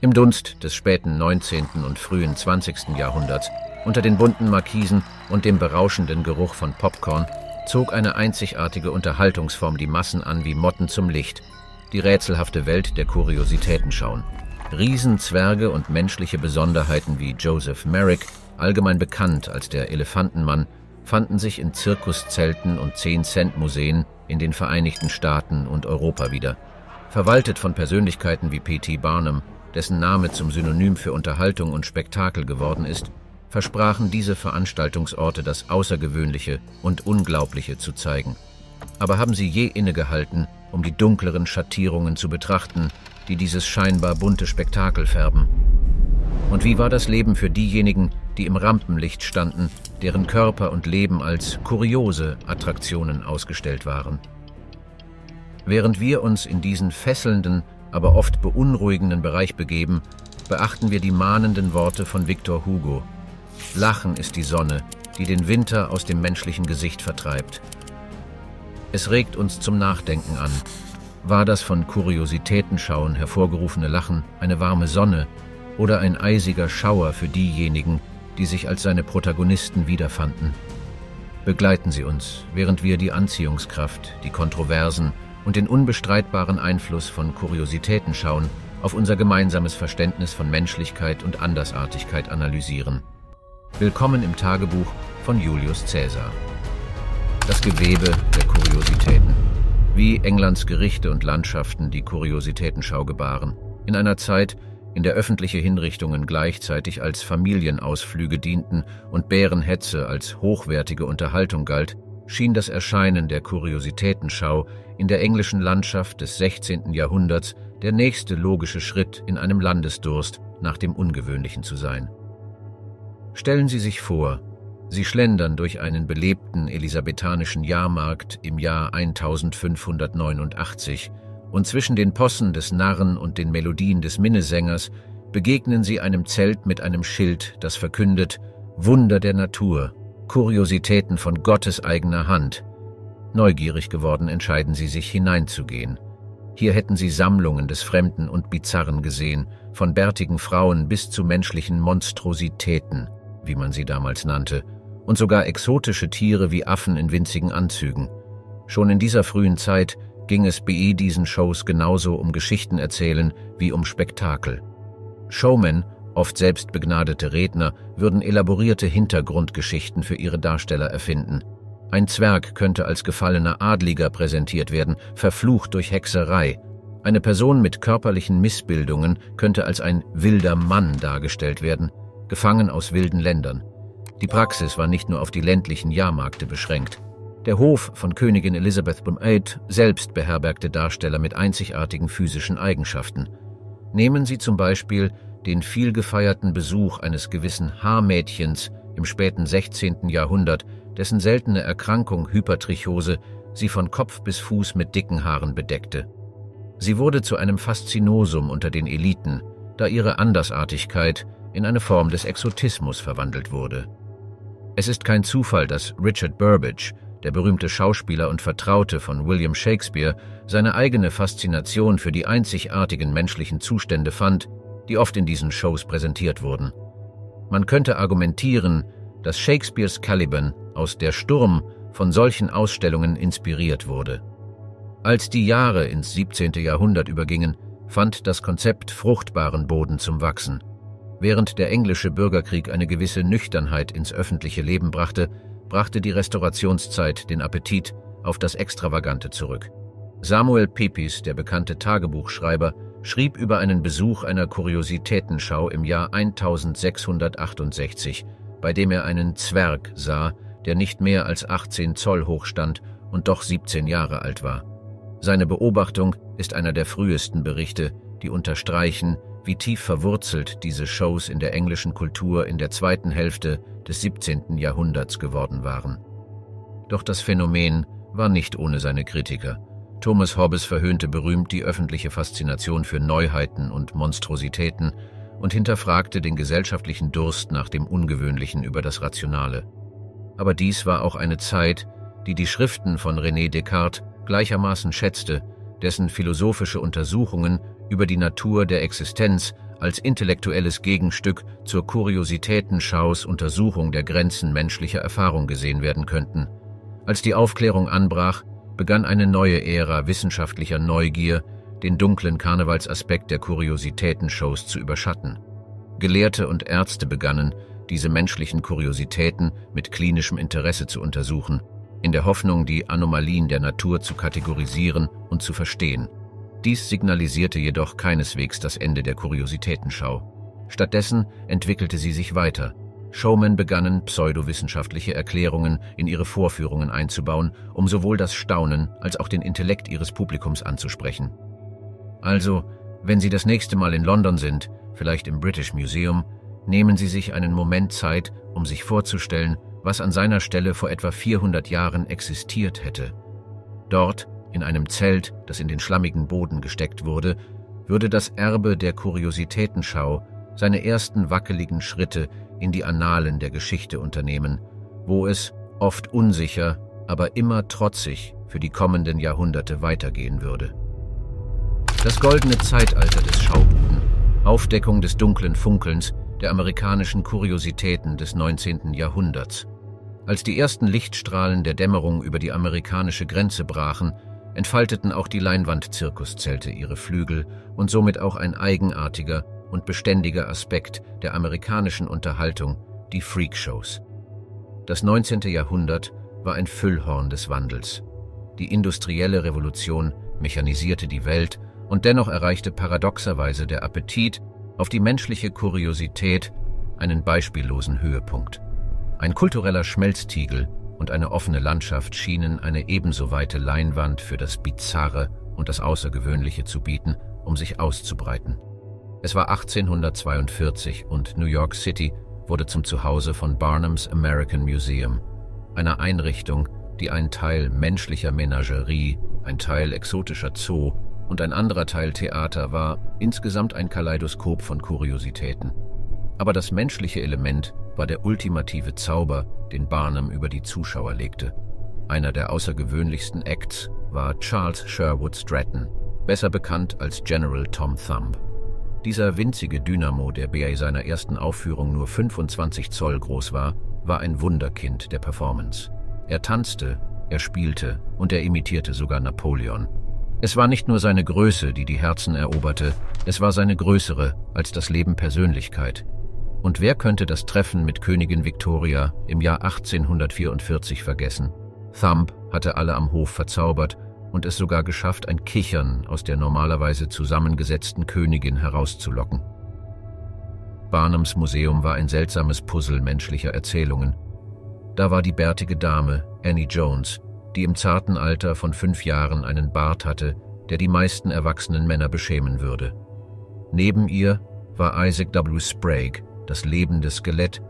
Im Dunst des späten 19. und frühen 20. Jahrhunderts, unter den bunten Markisen und dem berauschenden Geruch von Popcorn, zog eine einzigartige Unterhaltungsform die Massen an wie Motten zum Licht, die rätselhafte Welt der Kuriositäten schauen. Riesenzwerge und menschliche Besonderheiten wie Joseph Merrick, allgemein bekannt als der Elefantenmann, fanden sich in Zirkuszelten und 10-Cent-Museen in den Vereinigten Staaten und Europa wieder. Verwaltet von Persönlichkeiten wie P.T. Barnum, dessen Name zum Synonym für Unterhaltung und Spektakel geworden ist, versprachen diese Veranstaltungsorte das Außergewöhnliche und Unglaubliche zu zeigen. Aber haben sie je innegehalten, um die dunkleren Schattierungen zu betrachten, die dieses scheinbar bunte Spektakel färben? Und wie war das Leben für diejenigen, die im Rampenlicht standen, deren Körper und Leben als kuriose Attraktionen ausgestellt waren? Während wir uns in diesen fesselnden, aber oft beunruhigenden Bereich begeben, beachten wir die mahnenden Worte von Victor Hugo. Lachen ist die Sonne, die den Winter aus dem menschlichen Gesicht vertreibt. Es regt uns zum Nachdenken an. War das von Kuriositätenschauen hervorgerufene Lachen eine warme Sonne oder ein eisiger Schauer für diejenigen, die sich als seine Protagonisten wiederfanden? Begleiten Sie uns, während wir die Anziehungskraft, die Kontroversen und den unbestreitbaren Einfluss von Kuriositäten schauen, auf unser gemeinsames Verständnis von Menschlichkeit und Andersartigkeit analysieren. Willkommen im Tagebuch von Julius Caesar. Das Gewebe der Kuriositäten. Wie Englands Gerichte und Landschaften die Kuriositätenschau gebaren. In einer Zeit, in der öffentliche Hinrichtungen gleichzeitig als Familienausflüge dienten und Bärenhetze als hochwertige Unterhaltung galt, schien das Erscheinen der Kuriositätenschau in der englischen Landschaft des 16. Jahrhunderts der nächste logische Schritt in einem Landesdurst nach dem Ungewöhnlichen zu sein. Stellen Sie sich vor, Sie schlendern durch einen belebten elisabethanischen Jahrmarkt im Jahr 1589 und zwischen den Possen des Narren und den Melodien des Minnesängers begegnen Sie einem Zelt mit einem Schild, das verkündet Wunder der Natur, Kuriositäten von Gottes eigener Hand. Neugierig geworden entscheiden sie sich hineinzugehen. Hier hätten sie Sammlungen des Fremden und Bizarren gesehen, von bärtigen Frauen bis zu menschlichen Monstrositäten, wie man sie damals nannte, und sogar exotische Tiere wie Affen in winzigen Anzügen. Schon in dieser frühen Zeit ging es bei diesen Shows genauso um Geschichten erzählen wie um Spektakel. Showmen Oft selbstbegnadete Redner würden elaborierte Hintergrundgeschichten für ihre Darsteller erfinden. Ein Zwerg könnte als gefallener Adliger präsentiert werden, verflucht durch Hexerei. Eine Person mit körperlichen Missbildungen könnte als ein wilder Mann dargestellt werden, gefangen aus wilden Ländern. Die Praxis war nicht nur auf die ländlichen Jahrmärkte beschränkt. Der Hof von Königin Elizabeth VIII selbst beherbergte Darsteller mit einzigartigen physischen Eigenschaften. Nehmen Sie zum Beispiel den vielgefeierten Besuch eines gewissen Haarmädchens im späten 16. Jahrhundert, dessen seltene Erkrankung Hypertrichose sie von Kopf bis Fuß mit dicken Haaren bedeckte. Sie wurde zu einem Faszinosum unter den Eliten, da ihre Andersartigkeit in eine Form des Exotismus verwandelt wurde. Es ist kein Zufall, dass Richard Burbage, der berühmte Schauspieler und Vertraute von William Shakespeare, seine eigene Faszination für die einzigartigen menschlichen Zustände fand, die oft in diesen Shows präsentiert wurden. Man könnte argumentieren, dass Shakespeares Caliban aus Der Sturm von solchen Ausstellungen inspiriert wurde. Als die Jahre ins 17. Jahrhundert übergingen, fand das Konzept fruchtbaren Boden zum Wachsen. Während der englische Bürgerkrieg eine gewisse Nüchternheit ins öffentliche Leben brachte, brachte die Restaurationszeit den Appetit auf das Extravagante zurück. Samuel Pepys, der bekannte Tagebuchschreiber, schrieb über einen Besuch einer Kuriositätenschau im Jahr 1668, bei dem er einen Zwerg sah, der nicht mehr als 18 Zoll hoch stand und doch 17 Jahre alt war. Seine Beobachtung ist einer der frühesten Berichte, die unterstreichen, wie tief verwurzelt diese Shows in der englischen Kultur in der zweiten Hälfte des 17. Jahrhunderts geworden waren. Doch das Phänomen war nicht ohne seine Kritiker. Thomas Hobbes verhöhnte berühmt die öffentliche Faszination für Neuheiten und Monstrositäten und hinterfragte den gesellschaftlichen Durst nach dem Ungewöhnlichen über das Rationale. Aber dies war auch eine Zeit, die die Schriften von René Descartes gleichermaßen schätzte, dessen philosophische Untersuchungen über die Natur der Existenz als intellektuelles Gegenstück zur Kuriositätenschaus Untersuchung der Grenzen menschlicher Erfahrung gesehen werden könnten. Als die Aufklärung anbrach, begann eine neue Ära wissenschaftlicher Neugier, den dunklen Karnevalsaspekt der Kuriositätenshows zu überschatten. Gelehrte und Ärzte begannen, diese menschlichen Kuriositäten mit klinischem Interesse zu untersuchen, in der Hoffnung, die Anomalien der Natur zu kategorisieren und zu verstehen. Dies signalisierte jedoch keineswegs das Ende der Kuriositätenschau. Stattdessen entwickelte sie sich weiter. Showmen begannen, pseudowissenschaftliche Erklärungen in ihre Vorführungen einzubauen, um sowohl das Staunen als auch den Intellekt ihres Publikums anzusprechen. Also, wenn Sie das nächste Mal in London sind, vielleicht im British Museum, nehmen Sie sich einen Moment Zeit, um sich vorzustellen, was an seiner Stelle vor etwa 400 Jahren existiert hätte. Dort, in einem Zelt, das in den schlammigen Boden gesteckt wurde, würde das Erbe der Kuriositätenschau seine ersten wackeligen Schritte in die Annalen der Geschichte unternehmen, wo es, oft unsicher, aber immer trotzig, für die kommenden Jahrhunderte weitergehen würde. Das goldene Zeitalter des Schaubuden, Aufdeckung des dunklen Funkelns, der amerikanischen Kuriositäten des 19. Jahrhunderts. Als die ersten Lichtstrahlen der Dämmerung über die amerikanische Grenze brachen, entfalteten auch die Leinwand-Zirkuszelte ihre Flügel und somit auch ein eigenartiger und beständiger Aspekt der amerikanischen Unterhaltung, die Freakshows. Das 19. Jahrhundert war ein Füllhorn des Wandels. Die industrielle Revolution mechanisierte die Welt und dennoch erreichte paradoxerweise der Appetit auf die menschliche Kuriosität einen beispiellosen Höhepunkt. Ein kultureller Schmelztiegel und eine offene Landschaft schienen eine ebenso weite Leinwand für das Bizarre und das Außergewöhnliche zu bieten, um sich auszubreiten. Es war 1842 und New York City wurde zum Zuhause von Barnums American Museum, einer Einrichtung, die ein Teil menschlicher Menagerie, ein Teil exotischer Zoo und ein anderer Teil Theater war, insgesamt ein Kaleidoskop von Kuriositäten. Aber das menschliche Element war der ultimative Zauber, den Barnum über die Zuschauer legte. Einer der außergewöhnlichsten Acts war Charles Sherwood Stratton, besser bekannt als General Tom Thumb. Dieser winzige Dynamo, der bei seiner ersten Aufführung nur 25 Zoll groß war, war ein Wunderkind der Performance. Er tanzte, er spielte und er imitierte sogar Napoleon. Es war nicht nur seine Größe, die die Herzen eroberte, es war seine größere als das Leben Persönlichkeit. Und wer könnte das Treffen mit Königin Victoria im Jahr 1844 vergessen? Thumb hatte alle am Hof verzaubert und es sogar geschafft, ein Kichern aus der normalerweise zusammengesetzten Königin herauszulocken. Barnums Museum war ein seltsames Puzzle menschlicher Erzählungen. Da war die bärtige Dame, Annie Jones, die im zarten Alter von fünf Jahren einen Bart hatte, der die meisten erwachsenen Männer beschämen würde. Neben ihr war Isaac W. Sprague, das lebende Skelett,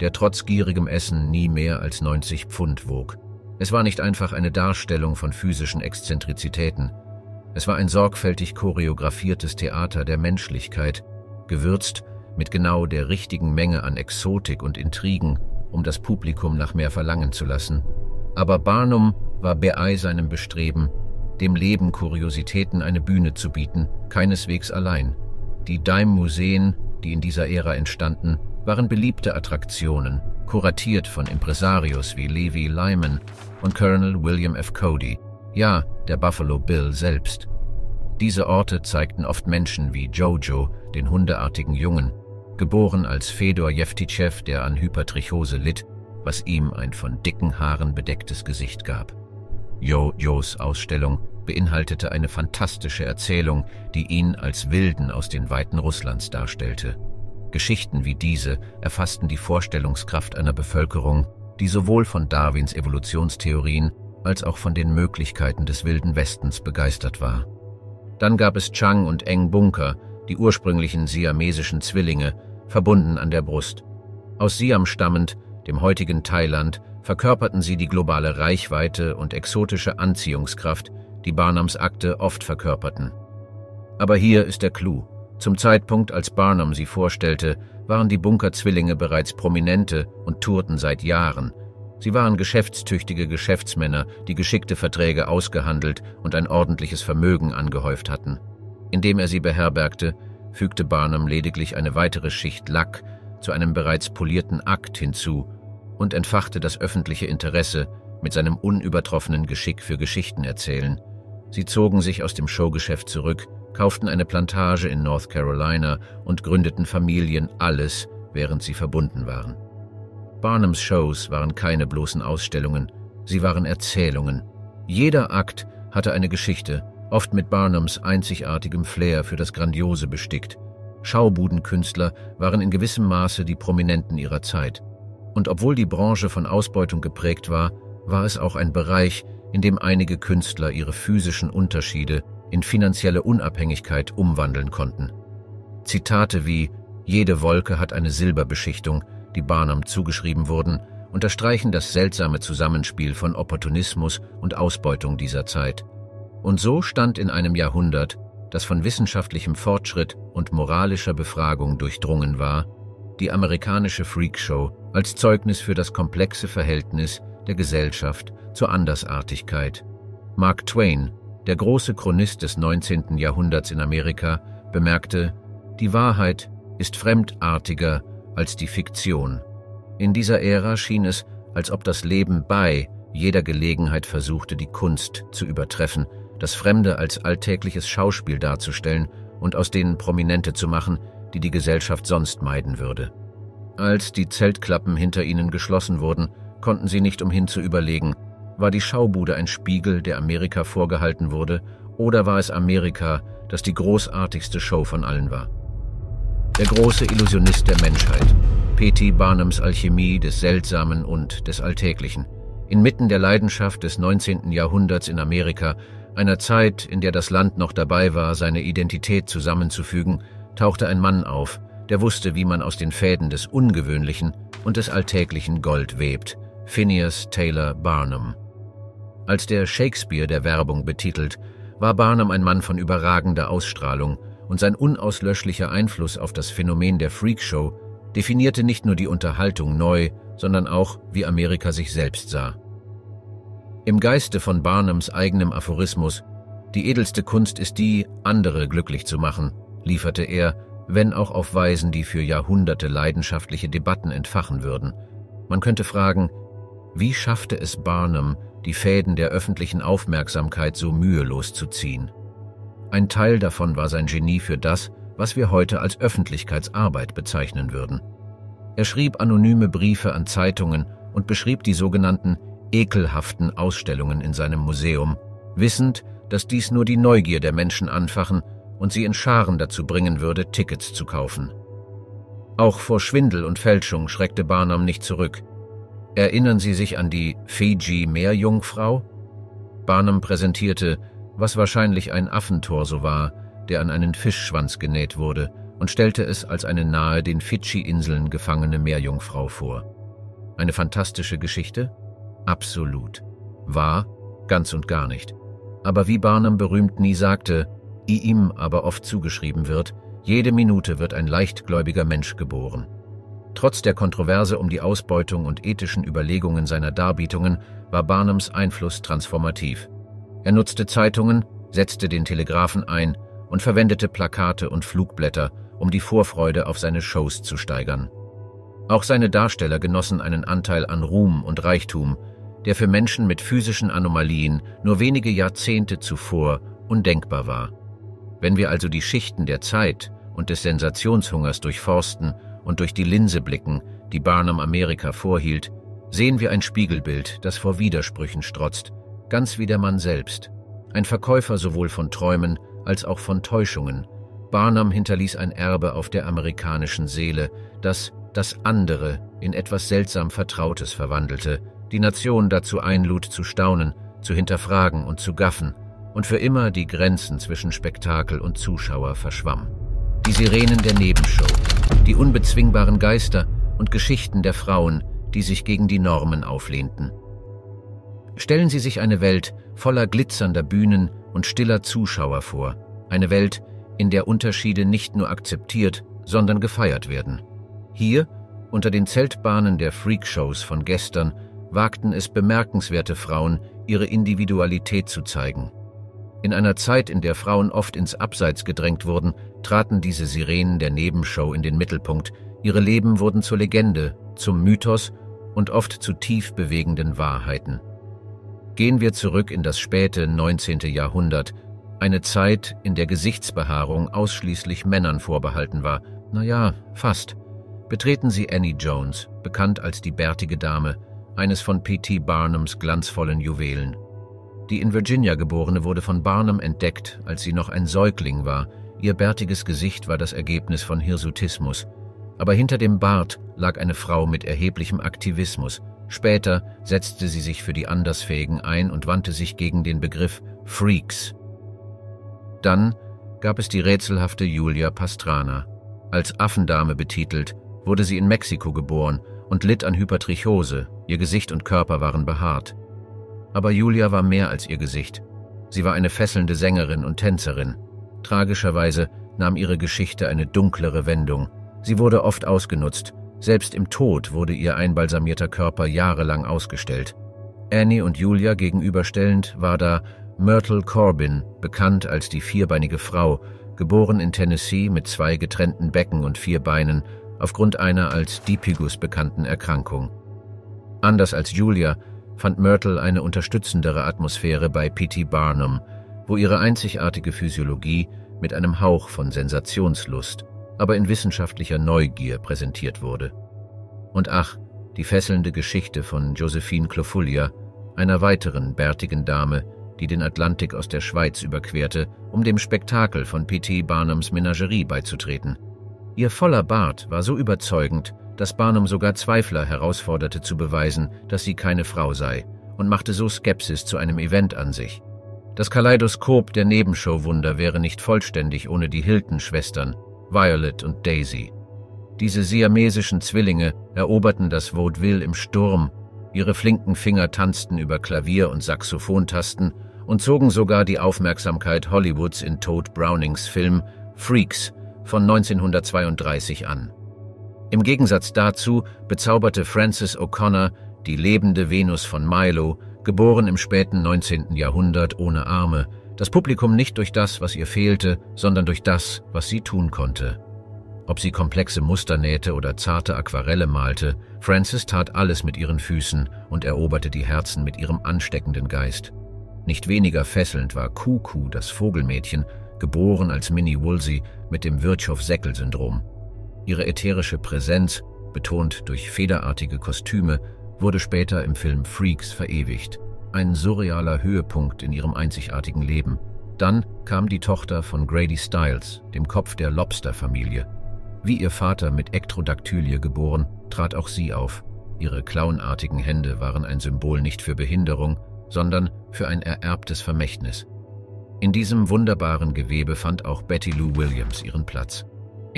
der trotz gierigem Essen nie mehr als 90 Pfund wog. Es war nicht einfach eine Darstellung von physischen Exzentrizitäten. Es war ein sorgfältig choreografiertes Theater der Menschlichkeit, gewürzt mit genau der richtigen Menge an Exotik und Intrigen, um das Publikum nach mehr verlangen zu lassen. Aber Barnum war bei seinem Bestreben, dem Leben Kuriositäten eine Bühne zu bieten, keineswegs allein. Die Dime-Museen die in dieser Ära entstanden, waren beliebte Attraktionen, kuratiert von Impresarios wie Levi Lyman und Colonel William F. Cody, ja, der Buffalo Bill selbst. Diese Orte zeigten oft Menschen wie Jojo, den hundeartigen Jungen, geboren als Fedor Jeftichev, der an Hypertrichose litt, was ihm ein von dicken Haaren bedecktes Gesicht gab. Jojos Ausstellung beinhaltete eine fantastische Erzählung, die ihn als Wilden aus den Weiten Russlands darstellte. Geschichten wie diese erfassten die Vorstellungskraft einer Bevölkerung, die sowohl von Darwins Evolutionstheorien als auch von den Möglichkeiten des Wilden Westens begeistert war. Dann gab es Chang und Eng Bunker, die ursprünglichen siamesischen Zwillinge, verbunden an der Brust. Aus Siam stammend, dem heutigen Thailand, verkörperten sie die globale Reichweite und exotische Anziehungskraft, die Barnums Akte oft verkörperten. Aber hier ist der Clou. Zum Zeitpunkt, als Barnum sie vorstellte, waren die Bunker-Zwillinge bereits Prominente und tourten seit Jahren. Sie waren geschäftstüchtige Geschäftsmänner, die geschickte Verträge ausgehandelt und ein ordentliches Vermögen angehäuft hatten. Indem er sie beherbergte, fügte Barnum lediglich eine weitere Schicht Lack zu einem bereits polierten Akt hinzu und entfachte das öffentliche Interesse mit seinem unübertroffenen Geschick für Geschichtenerzählen. Sie zogen sich aus dem Showgeschäft zurück, kauften eine Plantage in North Carolina und gründeten Familien, alles, während sie verbunden waren. Barnums Shows waren keine bloßen Ausstellungen, sie waren Erzählungen. Jeder Akt hatte eine Geschichte, oft mit Barnums einzigartigem Flair für das Grandiose bestickt. Schaubudenkünstler waren in gewissem Maße die Prominenten ihrer Zeit. Und obwohl die Branche von Ausbeutung geprägt war, war es auch ein Bereich, in dem einige Künstler ihre physischen Unterschiede in finanzielle Unabhängigkeit umwandeln konnten. Zitate wie Jede Wolke hat eine Silberbeschichtung, die Barnum zugeschrieben wurden, unterstreichen das seltsame Zusammenspiel von Opportunismus und Ausbeutung dieser Zeit. Und so stand in einem Jahrhundert, das von wissenschaftlichem Fortschritt und moralischer Befragung durchdrungen war, die amerikanische Freakshow als Zeugnis für das komplexe Verhältnis der Gesellschaft zur Andersartigkeit. Mark Twain, der große Chronist des 19. Jahrhunderts in Amerika, bemerkte, die Wahrheit ist fremdartiger als die Fiktion. In dieser Ära schien es, als ob das Leben bei jeder Gelegenheit versuchte, die Kunst zu übertreffen, das Fremde als alltägliches Schauspiel darzustellen und aus denen Prominente zu machen, die die Gesellschaft sonst meiden würde. Als die Zeltklappen hinter ihnen geschlossen wurden, konnten sie nicht umhin zu überlegen, war die Schaubude ein Spiegel, der Amerika vorgehalten wurde, oder war es Amerika, das die großartigste Show von allen war? Der große Illusionist der Menschheit, P.T. Barnums Alchemie des Seltsamen und des Alltäglichen. Inmitten der Leidenschaft des 19. Jahrhunderts in Amerika, einer Zeit, in der das Land noch dabei war, seine Identität zusammenzufügen, tauchte ein Mann auf, der wusste, wie man aus den Fäden des Ungewöhnlichen und des Alltäglichen Gold webt. Phineas Taylor Barnum. Als der Shakespeare der Werbung betitelt, war Barnum ein Mann von überragender Ausstrahlung und sein unauslöschlicher Einfluss auf das Phänomen der Freakshow definierte nicht nur die Unterhaltung neu, sondern auch, wie Amerika sich selbst sah. Im Geiste von Barnums eigenem Aphorismus Die edelste Kunst ist die, andere glücklich zu machen, lieferte er, wenn auch auf Weisen, die für Jahrhunderte leidenschaftliche Debatten entfachen würden. Man könnte fragen, wie schaffte es Barnum, die Fäden der öffentlichen Aufmerksamkeit so mühelos zu ziehen? Ein Teil davon war sein Genie für das, was wir heute als Öffentlichkeitsarbeit bezeichnen würden. Er schrieb anonyme Briefe an Zeitungen und beschrieb die sogenannten ekelhaften Ausstellungen in seinem Museum, wissend, dass dies nur die Neugier der Menschen anfachen und sie in Scharen dazu bringen würde, Tickets zu kaufen. Auch vor Schwindel und Fälschung schreckte Barnum nicht zurück. Erinnern Sie sich an die Fiji-Meerjungfrau? Barnum präsentierte, was wahrscheinlich ein Affentorso war, der an einen Fischschwanz genäht wurde, und stellte es als eine nahe den Fidschi-Inseln gefangene Meerjungfrau vor. Eine fantastische Geschichte? Absolut. Wahr? Ganz und gar nicht. Aber wie Barnum berühmt nie sagte, ihm aber oft zugeschrieben wird, jede Minute wird ein leichtgläubiger Mensch geboren. Trotz der Kontroverse um die Ausbeutung und ethischen Überlegungen seiner Darbietungen war Barnums Einfluss transformativ. Er nutzte Zeitungen, setzte den Telegraphen ein und verwendete Plakate und Flugblätter, um die Vorfreude auf seine Shows zu steigern. Auch seine Darsteller genossen einen Anteil an Ruhm und Reichtum, der für Menschen mit physischen Anomalien nur wenige Jahrzehnte zuvor undenkbar war. Wenn wir also die Schichten der Zeit und des Sensationshungers durchforsten und durch die Linse blicken, die Barnum Amerika vorhielt, sehen wir ein Spiegelbild, das vor Widersprüchen strotzt, ganz wie der Mann selbst. Ein Verkäufer sowohl von Träumen als auch von Täuschungen. Barnum hinterließ ein Erbe auf der amerikanischen Seele, das das andere in etwas seltsam Vertrautes verwandelte, die Nation dazu einlud zu staunen, zu hinterfragen und zu gaffen, und für immer die Grenzen zwischen Spektakel und Zuschauer verschwamm. Die Sirenen der Nebenshow, die unbezwingbaren Geister und Geschichten der Frauen, die sich gegen die Normen auflehnten. Stellen Sie sich eine Welt voller glitzernder Bühnen und stiller Zuschauer vor, eine Welt, in der Unterschiede nicht nur akzeptiert, sondern gefeiert werden. Hier, unter den Zeltbahnen der Freakshows von gestern, wagten es bemerkenswerte Frauen, ihre Individualität zu zeigen. In einer Zeit, in der Frauen oft ins Abseits gedrängt wurden, traten diese Sirenen der Nebenshow in den Mittelpunkt. Ihre Leben wurden zur Legende, zum Mythos und oft zu tief bewegenden Wahrheiten. Gehen wir zurück in das späte 19. Jahrhundert, eine Zeit, in der Gesichtsbehaarung ausschließlich Männern vorbehalten war. Naja, fast. Betreten Sie Annie Jones, bekannt als die bärtige Dame, eines von P.T. Barnums glanzvollen Juwelen. Die in Virginia geborene wurde von Barnum entdeckt, als sie noch ein Säugling war. Ihr bärtiges Gesicht war das Ergebnis von Hirsutismus. Aber hinter dem Bart lag eine Frau mit erheblichem Aktivismus. Später setzte sie sich für die Andersfähigen ein und wandte sich gegen den Begriff Freaks. Dann gab es die rätselhafte Julia Pastrana. Als Affendame betitelt, wurde sie in Mexiko geboren und litt an Hypertrichose, ihr Gesicht und Körper waren behaart. Aber Julia war mehr als ihr Gesicht. Sie war eine fesselnde Sängerin und Tänzerin. Tragischerweise nahm ihre Geschichte eine dunklere Wendung. Sie wurde oft ausgenutzt. Selbst im Tod wurde ihr einbalsamierter Körper jahrelang ausgestellt. Annie und Julia gegenüberstellend war da Myrtle Corbin, bekannt als die vierbeinige Frau, geboren in Tennessee mit zwei getrennten Becken und vier Beinen aufgrund einer als Dipigus bekannten Erkrankung. Anders als Julia fand Myrtle eine unterstützendere Atmosphäre bei P.T. Barnum, wo ihre einzigartige Physiologie mit einem Hauch von Sensationslust, aber in wissenschaftlicher Neugier präsentiert wurde. Und ach, die fesselnde Geschichte von Josephine Clofulia, einer weiteren bärtigen Dame, die den Atlantik aus der Schweiz überquerte, um dem Spektakel von P.T. Barnums Menagerie beizutreten. Ihr voller Bart war so überzeugend, dass Barnum sogar Zweifler herausforderte zu beweisen, dass sie keine Frau sei, und machte so Skepsis zu einem Event an sich. Das Kaleidoskop der Nebenshowwunder wäre nicht vollständig ohne die Hilton-Schwestern, Violet und Daisy. Diese siamesischen Zwillinge eroberten das Vaudeville im Sturm, ihre flinken Finger tanzten über Klavier- und Saxophontasten und zogen sogar die Aufmerksamkeit Hollywoods in Toad Brownings Film Freaks von 1932 an. Im Gegensatz dazu bezauberte Frances O'Connor, die lebende Venus von Milo, geboren im späten 19. Jahrhundert ohne Arme, das Publikum nicht durch das, was ihr fehlte, sondern durch das, was sie tun konnte. Ob sie komplexe Muster nähte oder zarte Aquarelle malte, Frances tat alles mit ihren Füßen und eroberte die Herzen mit ihrem ansteckenden Geist. Nicht weniger fesselnd war Kuku, das Vogelmädchen, geboren als Minnie Woolsey mit dem Virchow-Säckel-Syndrom. Ihre ätherische Präsenz, betont durch federartige Kostüme, wurde später im Film Freaks verewigt. Ein surrealer Höhepunkt in ihrem einzigartigen Leben. Dann kam die Tochter von Grady Stiles, dem Kopf der Lobster-Familie. Wie ihr Vater mit Ektrodaktylie geboren, trat auch sie auf. Ihre clownartigen Hände waren ein Symbol nicht für Behinderung, sondern für ein ererbtes Vermächtnis. In diesem wunderbaren Gewebe fand auch Betty Lou Williams ihren Platz.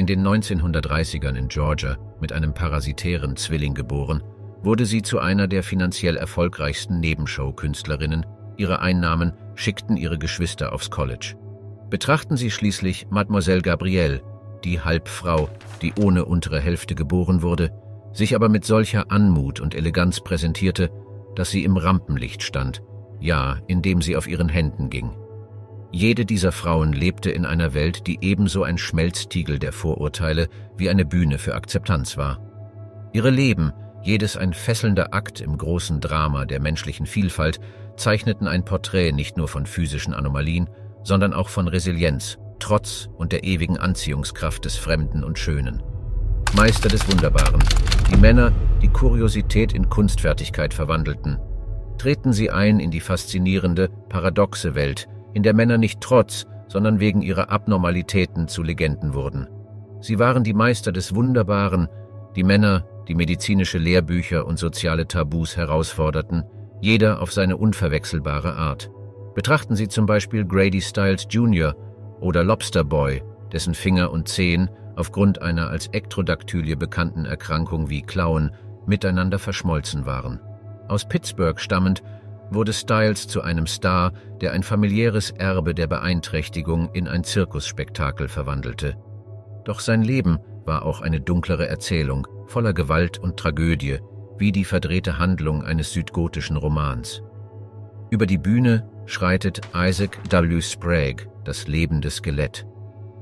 In den 1930ern in Georgia, mit einem parasitären Zwilling geboren, wurde sie zu einer der finanziell erfolgreichsten Nebenshow-Künstlerinnen. Ihre Einnahmen schickten ihre Geschwister aufs College. Betrachten Sie schließlich Mademoiselle Gabrielle, die Halbfrau, die ohne untere Hälfte geboren wurde, sich aber mit solcher Anmut und Eleganz präsentierte, dass sie im Rampenlicht stand, ja, indem sie auf ihren Händen ging. Jede dieser Frauen lebte in einer Welt, die ebenso ein Schmelztiegel der Vorurteile wie eine Bühne für Akzeptanz war. Ihre Leben, jedes ein fesselnder Akt im großen Drama der menschlichen Vielfalt, zeichneten ein Porträt nicht nur von physischen Anomalien, sondern auch von Resilienz, Trotz und der ewigen Anziehungskraft des Fremden und Schönen. Meister des Wunderbaren, die Männer, die Kuriosität in Kunstfertigkeit verwandelten. Treten sie ein in die faszinierende, paradoxe Welt, in der Männer nicht trotz, sondern wegen ihrer Abnormalitäten zu Legenden wurden. Sie waren die Meister des Wunderbaren, die Männer, die medizinische Lehrbücher und soziale Tabus herausforderten, jeder auf seine unverwechselbare Art. Betrachten Sie zum Beispiel Grady Stiles Jr. oder Lobster Boy, dessen Finger und Zehen aufgrund einer als Ektrodaktylie bekannten Erkrankung wie Klauen miteinander verschmolzen waren. Aus Pittsburgh stammend wurde Styles zu einem Star, der ein familiäres Erbe der Beeinträchtigung in ein Zirkusspektakel verwandelte. Doch sein Leben war auch eine dunklere Erzählung, voller Gewalt und Tragödie, wie die verdrehte Handlung eines südgotischen Romans. Über die Bühne schreitet Isaac W. Sprague, das lebende Skelett.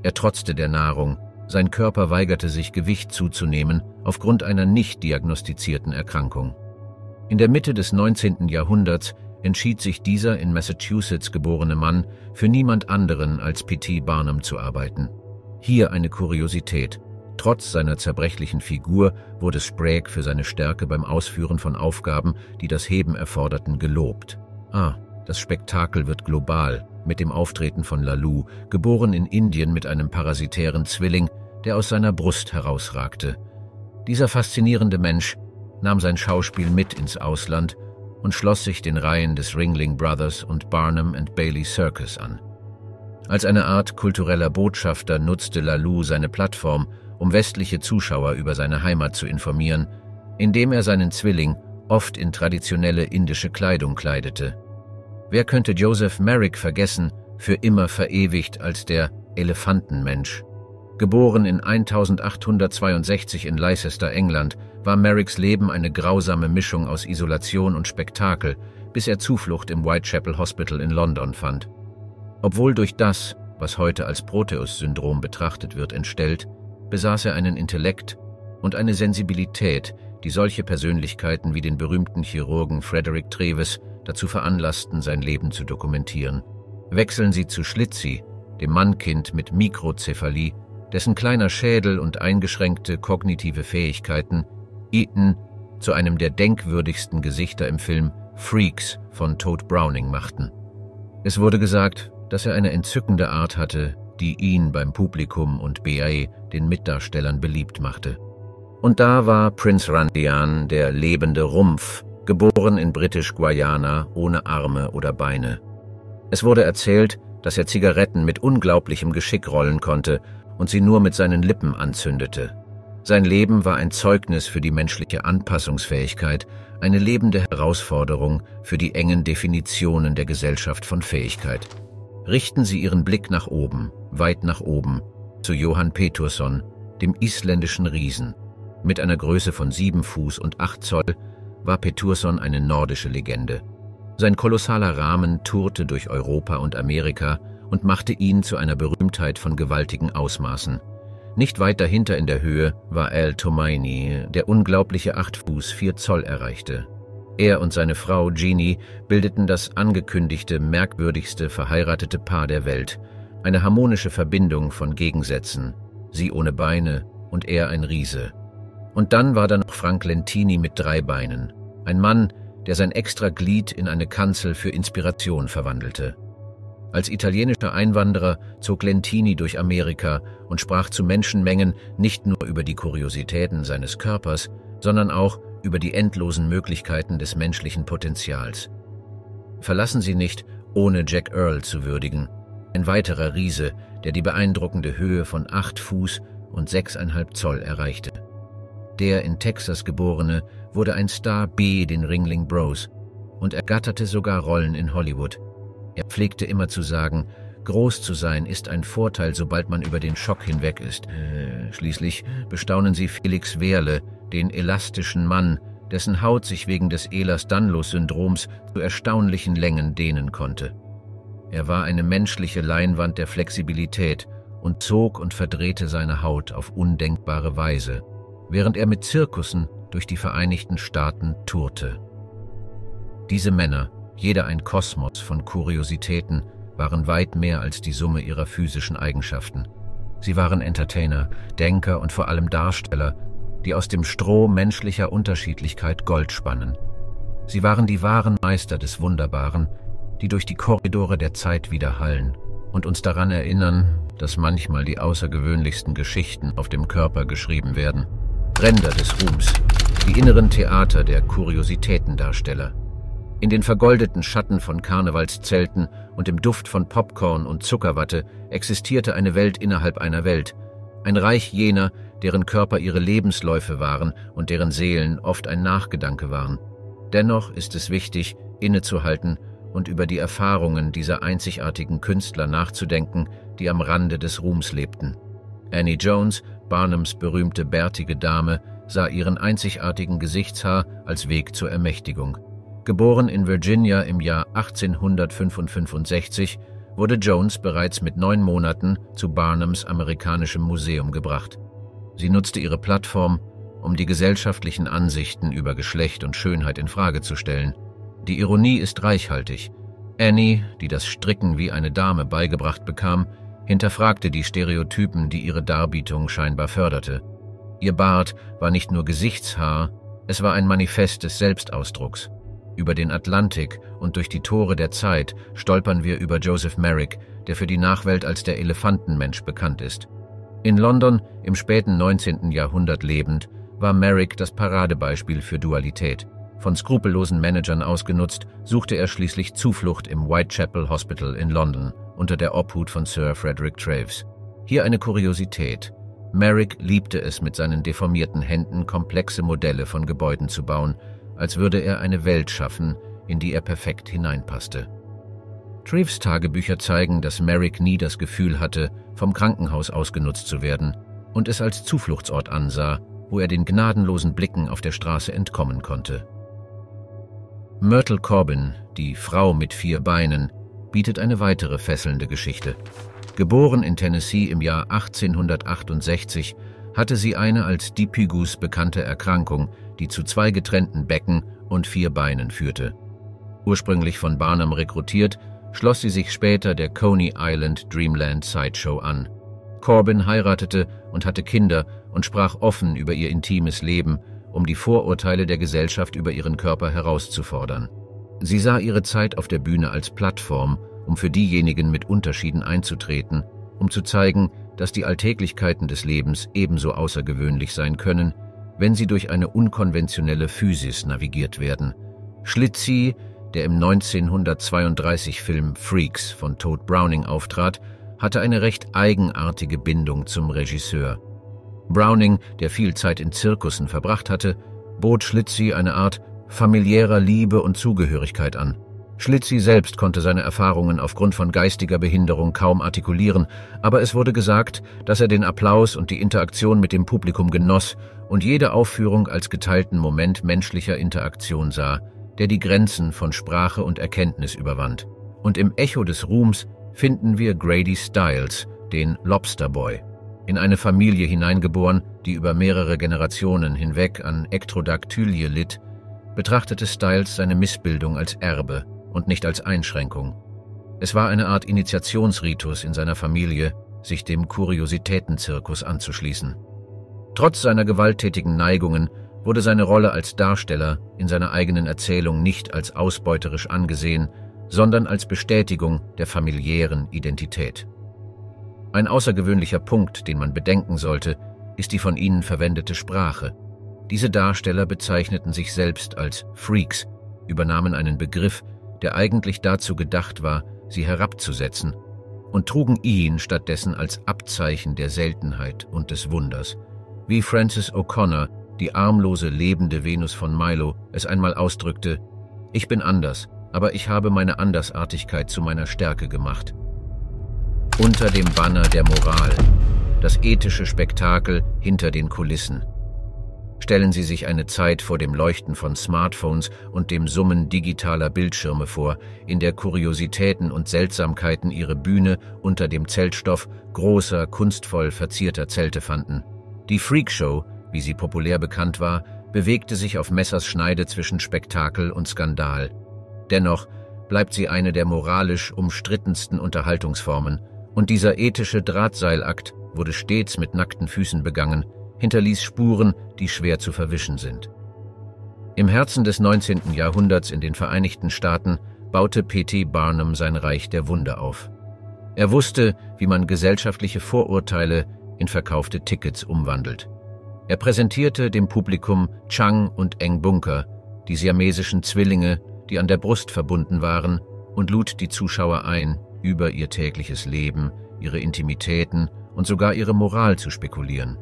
Er trotzte der Nahrung, sein Körper weigerte sich Gewicht zuzunehmen aufgrund einer nicht diagnostizierten Erkrankung. In der Mitte des 19. Jahrhunderts entschied sich dieser in Massachusetts geborene Mann für niemand anderen als P.T. Barnum zu arbeiten. Hier eine Kuriosität. Trotz seiner zerbrechlichen Figur wurde Sprague für seine Stärke beim Ausführen von Aufgaben, die das Heben erforderten, gelobt. Ah, das Spektakel wird global, mit dem Auftreten von Lalou, geboren in Indien mit einem parasitären Zwilling, der aus seiner Brust herausragte. Dieser faszinierende Mensch nahm sein Schauspiel mit ins Ausland und schloss sich den Reihen des Ringling Brothers und Barnum and Bailey Circus an. Als eine Art kultureller Botschafter nutzte Lalou seine Plattform, um westliche Zuschauer über seine Heimat zu informieren, indem er seinen Zwilling oft in traditionelle indische Kleidung kleidete. Wer könnte Joseph Merrick vergessen, für immer verewigt als der Elefantenmensch? Geboren in 1862 in Leicester, England, war Merricks Leben eine grausame Mischung aus Isolation und Spektakel, bis er Zuflucht im Whitechapel Hospital in London fand. Obwohl durch das, was heute als Proteus-Syndrom betrachtet wird, entstellt, besaß er einen Intellekt und eine Sensibilität, die solche Persönlichkeiten wie den berühmten Chirurgen Frederick Treves dazu veranlassten, sein Leben zu dokumentieren. Wechseln Sie zu Schlitzi, dem Mannkind mit Mikrozephalie, dessen kleiner Schädel und eingeschränkte kognitive Fähigkeiten Eaton zu einem der denkwürdigsten Gesichter im Film Freaks von Toad Browning machten. Es wurde gesagt, dass er eine entzückende Art hatte, die ihn beim Publikum und BA den Mitdarstellern beliebt machte. Und da war Prince Randian der lebende Rumpf, geboren in Britisch-Guayana ohne Arme oder Beine. Es wurde erzählt, dass er Zigaretten mit unglaublichem Geschick rollen konnte und sie nur mit seinen Lippen anzündete. Sein Leben war ein Zeugnis für die menschliche Anpassungsfähigkeit, eine lebende Herausforderung für die engen Definitionen der Gesellschaft von Fähigkeit. Richten Sie Ihren Blick nach oben, weit nach oben, zu Johann Petursson, dem isländischen Riesen. Mit einer Größe von sieben Fuß und acht Zoll war Petursson eine nordische Legende. Sein kolossaler Rahmen tourte durch Europa und Amerika und machte ihn zu einer Berühmtheit von gewaltigen Ausmaßen. Nicht weit dahinter in der Höhe war Al Tomaini, der unglaubliche 8 Fuß 4 Zoll erreichte. Er und seine Frau Jeannie bildeten das angekündigte, merkwürdigste verheiratete Paar der Welt. Eine harmonische Verbindung von Gegensätzen. Sie ohne Beine und er ein Riese. Und dann war da noch Frank Lentini mit drei Beinen. Ein Mann, der sein extra Glied in eine Kanzel für Inspiration verwandelte. Als italienischer Einwanderer zog Lentini durch Amerika und sprach zu Menschenmengen nicht nur über die Kuriositäten seines Körpers, sondern auch über die endlosen Möglichkeiten des menschlichen Potenzials. Verlassen Sie nicht, ohne Jack Earl zu würdigen, ein weiterer Riese, der die beeindruckende Höhe von acht Fuß und sechseinhalb Zoll erreichte. Der in Texas geborene wurde ein Star B den Ringling Bros und ergatterte sogar Rollen in Hollywood – er pflegte immer zu sagen, groß zu sein ist ein Vorteil, sobald man über den Schock hinweg ist. Äh, schließlich bestaunen sie Felix Wehrle, den elastischen Mann, dessen Haut sich wegen des Ehlers-Danlos-Syndroms zu erstaunlichen Längen dehnen konnte. Er war eine menschliche Leinwand der Flexibilität und zog und verdrehte seine Haut auf undenkbare Weise, während er mit Zirkussen durch die Vereinigten Staaten tourte. Diese Männer jeder ein Kosmos von Kuriositäten, waren weit mehr als die Summe ihrer physischen Eigenschaften. Sie waren Entertainer, Denker und vor allem Darsteller, die aus dem Stroh menschlicher Unterschiedlichkeit Gold spannen. Sie waren die wahren Meister des Wunderbaren, die durch die Korridore der Zeit widerhallen und uns daran erinnern, dass manchmal die außergewöhnlichsten Geschichten auf dem Körper geschrieben werden. Ränder des Ruhms, die inneren Theater der Kuriositätendarsteller. In den vergoldeten Schatten von Karnevalszelten und im Duft von Popcorn und Zuckerwatte existierte eine Welt innerhalb einer Welt, ein Reich jener, deren Körper ihre Lebensläufe waren und deren Seelen oft ein Nachgedanke waren. Dennoch ist es wichtig, innezuhalten und über die Erfahrungen dieser einzigartigen Künstler nachzudenken, die am Rande des Ruhms lebten. Annie Jones, Barnums berühmte bärtige Dame, sah ihren einzigartigen Gesichtshaar als Weg zur Ermächtigung. Geboren in Virginia im Jahr 1865, wurde Jones bereits mit neun Monaten zu Barnums amerikanischem Museum gebracht. Sie nutzte ihre Plattform, um die gesellschaftlichen Ansichten über Geschlecht und Schönheit in Frage zu stellen. Die Ironie ist reichhaltig. Annie, die das Stricken wie eine Dame beigebracht bekam, hinterfragte die Stereotypen, die ihre Darbietung scheinbar förderte. Ihr Bart war nicht nur Gesichtshaar, es war ein Manifest des Selbstausdrucks. Über den Atlantik und durch die Tore der Zeit stolpern wir über Joseph Merrick, der für die Nachwelt als der Elefantenmensch bekannt ist. In London, im späten 19. Jahrhundert lebend, war Merrick das Paradebeispiel für Dualität. Von skrupellosen Managern ausgenutzt, suchte er schließlich Zuflucht im Whitechapel Hospital in London unter der Obhut von Sir Frederick Traves. Hier eine Kuriosität. Merrick liebte es, mit seinen deformierten Händen komplexe Modelle von Gebäuden zu bauen, als würde er eine Welt schaffen, in die er perfekt hineinpasste. Traves Tagebücher zeigen, dass Merrick nie das Gefühl hatte, vom Krankenhaus ausgenutzt zu werden und es als Zufluchtsort ansah, wo er den gnadenlosen Blicken auf der Straße entkommen konnte. Myrtle Corbin, die Frau mit vier Beinen, bietet eine weitere fesselnde Geschichte. Geboren in Tennessee im Jahr 1868, hatte sie eine als Dipygus bekannte Erkrankung, die zu zwei getrennten Becken und vier Beinen führte. Ursprünglich von Barnum rekrutiert, schloss sie sich später der Coney Island Dreamland Sideshow an. Corbin heiratete und hatte Kinder und sprach offen über ihr intimes Leben um die Vorurteile der Gesellschaft über ihren Körper herauszufordern. Sie sah ihre Zeit auf der Bühne als Plattform, um für diejenigen mit Unterschieden einzutreten, um zu zeigen, dass die Alltäglichkeiten des Lebens ebenso außergewöhnlich sein können, wenn sie durch eine unkonventionelle Physis navigiert werden. Schlitzi, der im 1932 Film Freaks von Todd Browning auftrat, hatte eine recht eigenartige Bindung zum Regisseur. Browning, der viel Zeit in Zirkussen verbracht hatte, bot Schlitzi eine Art familiärer Liebe und Zugehörigkeit an. Schlitzi selbst konnte seine Erfahrungen aufgrund von geistiger Behinderung kaum artikulieren, aber es wurde gesagt, dass er den Applaus und die Interaktion mit dem Publikum genoss und jede Aufführung als geteilten Moment menschlicher Interaktion sah, der die Grenzen von Sprache und Erkenntnis überwand. Und im Echo des Ruhms finden wir Grady Stiles, den Lobster Boy in eine Familie hineingeboren, die über mehrere Generationen hinweg an Ektrodaktylie litt, betrachtete Styles seine Missbildung als Erbe und nicht als Einschränkung. Es war eine Art Initiationsritus in seiner Familie, sich dem Kuriositätenzirkus anzuschließen. Trotz seiner gewalttätigen Neigungen wurde seine Rolle als Darsteller in seiner eigenen Erzählung nicht als ausbeuterisch angesehen, sondern als Bestätigung der familiären Identität. Ein außergewöhnlicher Punkt, den man bedenken sollte, ist die von ihnen verwendete Sprache. Diese Darsteller bezeichneten sich selbst als Freaks, übernahmen einen Begriff, der eigentlich dazu gedacht war, sie herabzusetzen, und trugen ihn stattdessen als Abzeichen der Seltenheit und des Wunders. Wie Francis O'Connor, die armlose, lebende Venus von Milo, es einmal ausdrückte, ich bin anders, aber ich habe meine Andersartigkeit zu meiner Stärke gemacht unter dem Banner der Moral, das ethische Spektakel hinter den Kulissen. Stellen Sie sich eine Zeit vor dem Leuchten von Smartphones und dem Summen digitaler Bildschirme vor, in der Kuriositäten und Seltsamkeiten ihre Bühne unter dem Zeltstoff großer, kunstvoll verzierter Zelte fanden. Die Freakshow, wie sie populär bekannt war, bewegte sich auf Messers Schneide zwischen Spektakel und Skandal. Dennoch bleibt sie eine der moralisch umstrittensten Unterhaltungsformen und dieser ethische Drahtseilakt wurde stets mit nackten Füßen begangen, hinterließ Spuren, die schwer zu verwischen sind. Im Herzen des 19. Jahrhunderts in den Vereinigten Staaten baute P.T. Barnum sein Reich der Wunder auf. Er wusste, wie man gesellschaftliche Vorurteile in verkaufte Tickets umwandelt. Er präsentierte dem Publikum Chang und Eng Bunker, die siamesischen Zwillinge, die an der Brust verbunden waren, und lud die Zuschauer ein, über ihr tägliches Leben, ihre Intimitäten und sogar ihre Moral zu spekulieren.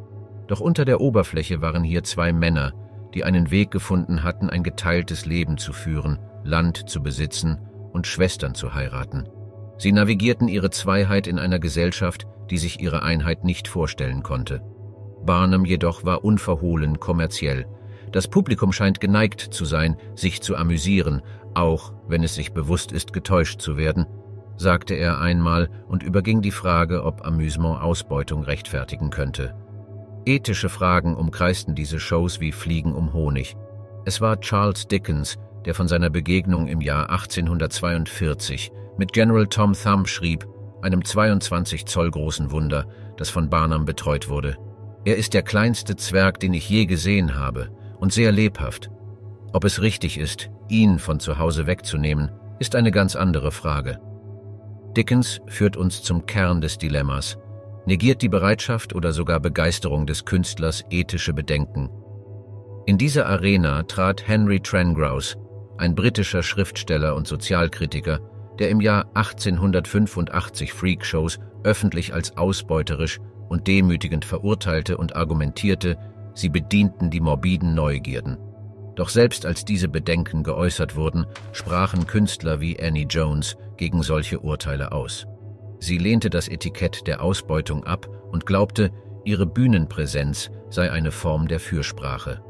Doch unter der Oberfläche waren hier zwei Männer, die einen Weg gefunden hatten, ein geteiltes Leben zu führen, Land zu besitzen und Schwestern zu heiraten. Sie navigierten ihre Zweiheit in einer Gesellschaft, die sich ihre Einheit nicht vorstellen konnte. Barnum jedoch war unverhohlen kommerziell. Das Publikum scheint geneigt zu sein, sich zu amüsieren, auch wenn es sich bewusst ist, getäuscht zu werden, sagte er einmal und überging die Frage, ob Amüsement Ausbeutung rechtfertigen könnte. Ethische Fragen umkreisten diese Shows wie Fliegen um Honig. Es war Charles Dickens, der von seiner Begegnung im Jahr 1842 mit General Tom Thumb schrieb, einem 22 Zoll großen Wunder, das von Barnum betreut wurde. Er ist der kleinste Zwerg, den ich je gesehen habe, und sehr lebhaft. Ob es richtig ist, ihn von zu Hause wegzunehmen, ist eine ganz andere Frage. Dickens führt uns zum Kern des Dilemmas, negiert die Bereitschaft oder sogar Begeisterung des Künstlers ethische Bedenken. In dieser Arena trat Henry Trengrouse, ein britischer Schriftsteller und Sozialkritiker, der im Jahr 1885 Freakshows öffentlich als ausbeuterisch und demütigend verurteilte und argumentierte, sie bedienten die morbiden Neugierden. Doch selbst als diese Bedenken geäußert wurden, sprachen Künstler wie Annie Jones gegen solche Urteile aus. Sie lehnte das Etikett der Ausbeutung ab und glaubte, ihre Bühnenpräsenz sei eine Form der Fürsprache.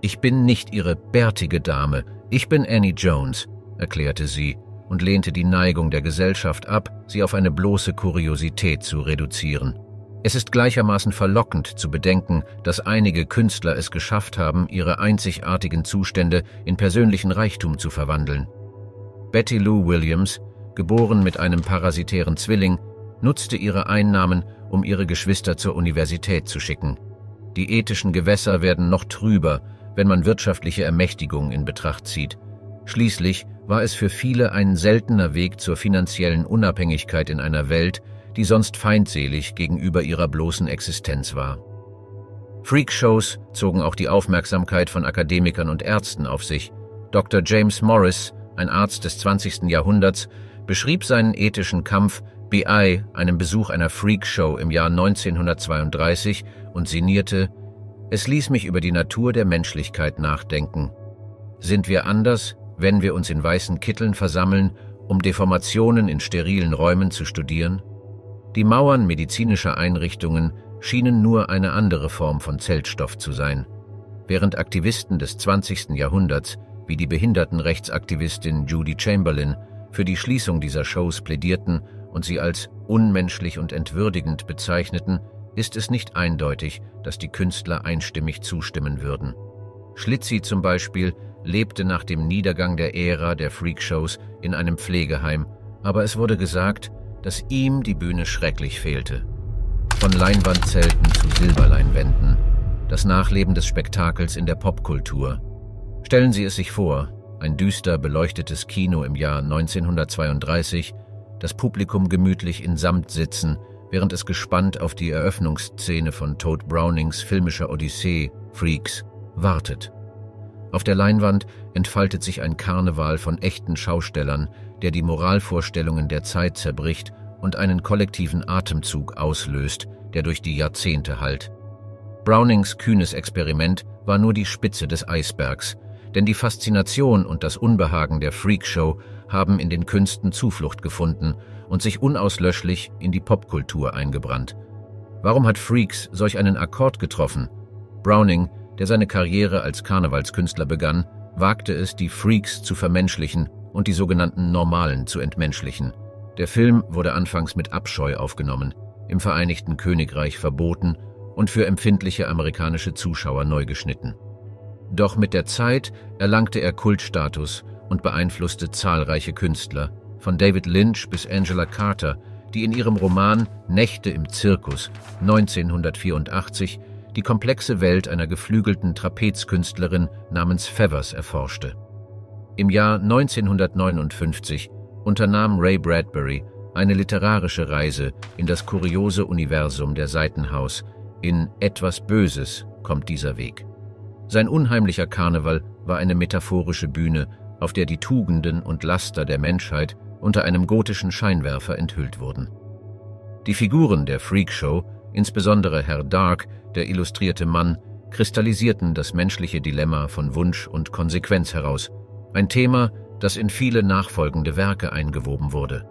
Ich bin nicht ihre bärtige Dame, ich bin Annie Jones, erklärte sie und lehnte die Neigung der Gesellschaft ab, sie auf eine bloße Kuriosität zu reduzieren. Es ist gleichermaßen verlockend zu bedenken, dass einige Künstler es geschafft haben, ihre einzigartigen Zustände in persönlichen Reichtum zu verwandeln. Betty Lou Williams, geboren mit einem parasitären Zwilling, nutzte ihre Einnahmen, um ihre Geschwister zur Universität zu schicken. Die ethischen Gewässer werden noch trüber, wenn man wirtschaftliche Ermächtigung in Betracht zieht. Schließlich war es für viele ein seltener Weg zur finanziellen Unabhängigkeit in einer Welt, die sonst feindselig gegenüber ihrer bloßen Existenz war. Freakshows zogen auch die Aufmerksamkeit von Akademikern und Ärzten auf sich. Dr. James Morris, ein Arzt des 20. Jahrhunderts, beschrieb seinen ethischen Kampf BI einem Besuch einer Freakshow im Jahr 1932 und sinnierte, es ließ mich über die Natur der Menschlichkeit nachdenken. Sind wir anders, wenn wir uns in weißen Kitteln versammeln, um Deformationen in sterilen Räumen zu studieren? Die Mauern medizinischer Einrichtungen schienen nur eine andere Form von Zeltstoff zu sein. Während Aktivisten des 20. Jahrhunderts, wie die Behindertenrechtsaktivistin Judy Chamberlain, für die Schließung dieser Shows plädierten und sie als unmenschlich und entwürdigend bezeichneten, ist es nicht eindeutig, dass die Künstler einstimmig zustimmen würden. Schlitzi zum Beispiel lebte nach dem Niedergang der Ära der Freakshows in einem Pflegeheim, aber es wurde gesagt, dass ihm die Bühne schrecklich fehlte. Von Leinwandzelten zu Silberleinwänden, das Nachleben des Spektakels in der Popkultur. Stellen Sie es sich vor, ein düster beleuchtetes Kino im Jahr 1932, das Publikum gemütlich in Samt sitzen, während es gespannt auf die Eröffnungsszene von Toad Brownings filmischer Odyssee, Freaks, wartet. Auf der Leinwand entfaltet sich ein Karneval von echten Schaustellern, der die Moralvorstellungen der Zeit zerbricht und einen kollektiven Atemzug auslöst, der durch die Jahrzehnte hallt. Brownings kühnes Experiment war nur die Spitze des Eisbergs, denn die Faszination und das Unbehagen der Freakshow haben in den Künsten Zuflucht gefunden und sich unauslöschlich in die Popkultur eingebrannt. Warum hat Freaks solch einen Akkord getroffen? Browning, der seine Karriere als Karnevalskünstler begann, wagte es, die Freaks zu vermenschlichen und die sogenannten Normalen zu entmenschlichen. Der Film wurde anfangs mit Abscheu aufgenommen, im Vereinigten Königreich verboten und für empfindliche amerikanische Zuschauer neu geschnitten. Doch mit der Zeit erlangte er Kultstatus und beeinflusste zahlreiche Künstler, von David Lynch bis Angela Carter, die in ihrem Roman Nächte im Zirkus 1984 die komplexe Welt einer geflügelten Trapezkünstlerin namens Feathers erforschte. Im Jahr 1959 unternahm Ray Bradbury eine literarische Reise in das kuriose Universum der Seitenhaus. In Etwas Böses kommt dieser Weg. Sein unheimlicher Karneval war eine metaphorische Bühne, auf der die Tugenden und Laster der Menschheit unter einem gotischen Scheinwerfer enthüllt wurden. Die Figuren der Freakshow, insbesondere Herr Dark, der illustrierte Mann, kristallisierten das menschliche Dilemma von Wunsch und Konsequenz heraus – ein Thema, das in viele nachfolgende Werke eingewoben wurde.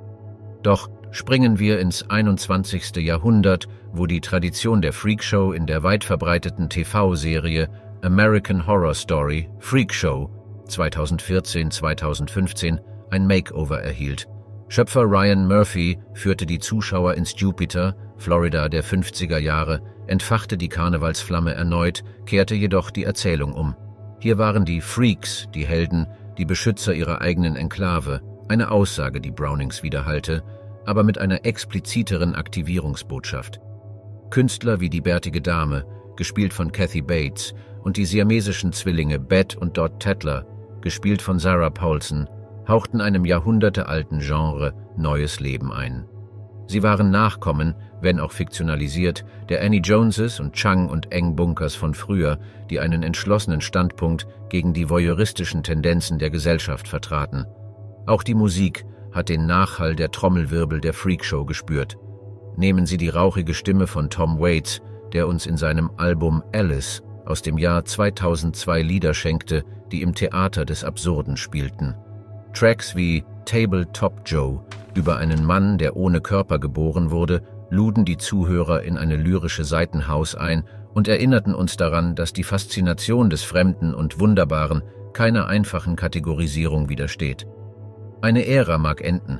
Doch springen wir ins 21. Jahrhundert, wo die Tradition der Freakshow in der weit verbreiteten TV-Serie American Horror Story Freak Show 2014-2015 ein Makeover erhielt. Schöpfer Ryan Murphy führte die Zuschauer ins Jupiter, Florida der 50er Jahre, entfachte die Karnevalsflamme erneut, kehrte jedoch die Erzählung um. Hier waren die Freaks, die Helden, die Beschützer ihrer eigenen Enklave, eine Aussage, die Brownings widerhallte, aber mit einer expliziteren Aktivierungsbotschaft. Künstler wie die Bärtige Dame, gespielt von Kathy Bates, und die siamesischen Zwillinge Bette und Dot Tedler, gespielt von Sarah Paulson, hauchten einem jahrhundertealten Genre neues Leben ein. Sie waren Nachkommen, wenn auch fiktionalisiert, der Annie Joneses und Chang und Eng Bunkers von früher, die einen entschlossenen Standpunkt gegen die voyeuristischen Tendenzen der Gesellschaft vertraten. Auch die Musik hat den Nachhall der Trommelwirbel der Freakshow gespürt. Nehmen Sie die rauchige Stimme von Tom Waits, der uns in seinem Album Alice aus dem Jahr 2002 Lieder schenkte, die im Theater des Absurden spielten. Tracks wie Tabletop Joe über einen Mann, der ohne Körper geboren wurde, luden die Zuhörer in eine lyrische Seitenhaus ein und erinnerten uns daran, dass die Faszination des Fremden und Wunderbaren keiner einfachen Kategorisierung widersteht. Eine Ära mag enden,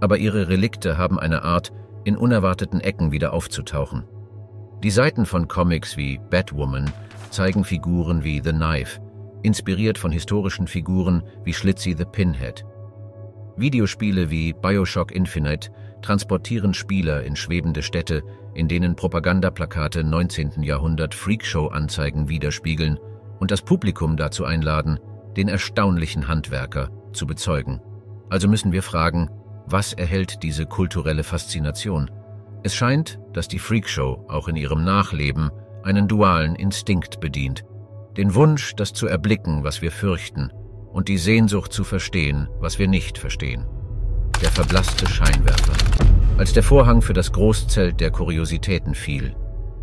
aber ihre Relikte haben eine Art, in unerwarteten Ecken wieder aufzutauchen. Die Seiten von Comics wie Batwoman zeigen Figuren wie The Knife, inspiriert von historischen Figuren wie Schlitzy the Pinhead. Videospiele wie Bioshock Infinite transportieren Spieler in schwebende Städte, in denen Propagandaplakate 19. Jahrhundert Freakshow-Anzeigen widerspiegeln und das Publikum dazu einladen, den erstaunlichen Handwerker zu bezeugen. Also müssen wir fragen, was erhält diese kulturelle Faszination? Es scheint, dass die Freakshow auch in ihrem Nachleben einen dualen Instinkt bedient. Den Wunsch, das zu erblicken, was wir fürchten, und die Sehnsucht zu verstehen, was wir nicht verstehen. Der verblasste Scheinwerfer. Als der Vorhang für das Großzelt der Kuriositäten fiel,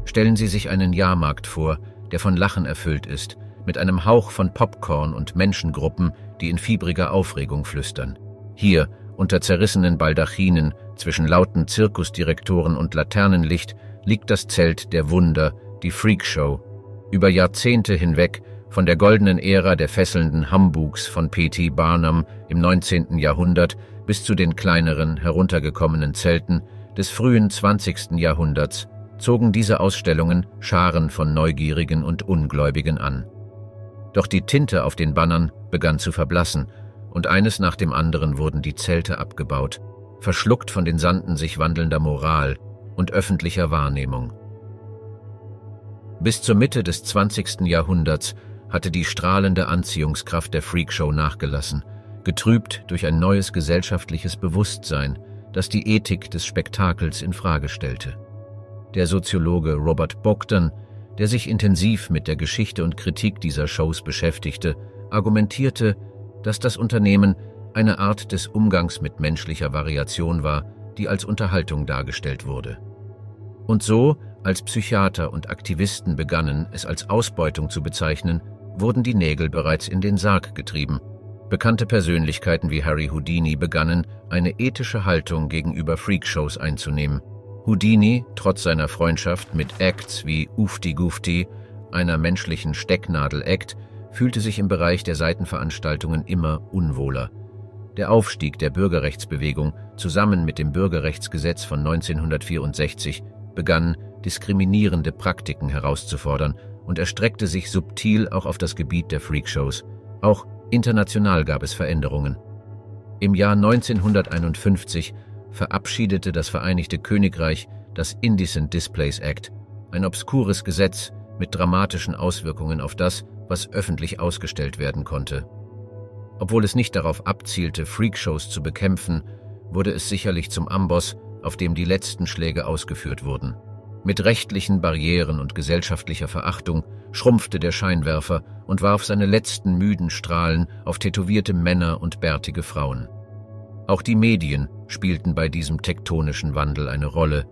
stellen Sie sich einen Jahrmarkt vor, der von Lachen erfüllt ist, mit einem Hauch von Popcorn und Menschengruppen, die in fiebriger Aufregung flüstern. Hier, unter zerrissenen Baldachinen, zwischen lauten Zirkusdirektoren und Laternenlicht, liegt das Zelt der Wunder, die Freakshow, über Jahrzehnte hinweg von der goldenen Ära der fesselnden Hambugs von P.T. Barnum im 19. Jahrhundert bis zu den kleineren, heruntergekommenen Zelten des frühen 20. Jahrhunderts zogen diese Ausstellungen Scharen von Neugierigen und Ungläubigen an. Doch die Tinte auf den Bannern begann zu verblassen, und eines nach dem anderen wurden die Zelte abgebaut, verschluckt von den Sanden sich wandelnder Moral und öffentlicher Wahrnehmung. Bis zur Mitte des 20. Jahrhunderts hatte die strahlende Anziehungskraft der Freakshow nachgelassen, getrübt durch ein neues gesellschaftliches Bewusstsein, das die Ethik des Spektakels in Frage stellte. Der Soziologe Robert Bogdan, der sich intensiv mit der Geschichte und Kritik dieser Shows beschäftigte, argumentierte, dass das Unternehmen eine Art des Umgangs mit menschlicher Variation war, die als Unterhaltung dargestellt wurde. Und so als Psychiater und Aktivisten begannen, es als Ausbeutung zu bezeichnen, wurden die Nägel bereits in den Sarg getrieben. Bekannte Persönlichkeiten wie Harry Houdini begannen, eine ethische Haltung gegenüber Freakshows einzunehmen. Houdini, trotz seiner Freundschaft mit Acts wie Ufti Gufti, einer menschlichen Stecknadel-Act, fühlte sich im Bereich der Seitenveranstaltungen immer unwohler. Der Aufstieg der Bürgerrechtsbewegung zusammen mit dem Bürgerrechtsgesetz von 1964 begann, diskriminierende Praktiken herauszufordern und erstreckte sich subtil auch auf das Gebiet der Freakshows. Auch international gab es Veränderungen. Im Jahr 1951 verabschiedete das Vereinigte Königreich das Indecent Displays Act, ein obskures Gesetz mit dramatischen Auswirkungen auf das, was öffentlich ausgestellt werden konnte. Obwohl es nicht darauf abzielte, Freakshows zu bekämpfen, wurde es sicherlich zum Amboss, auf dem die letzten Schläge ausgeführt wurden. Mit rechtlichen Barrieren und gesellschaftlicher Verachtung schrumpfte der Scheinwerfer und warf seine letzten müden Strahlen auf tätowierte Männer und bärtige Frauen. Auch die Medien spielten bei diesem tektonischen Wandel eine Rolle.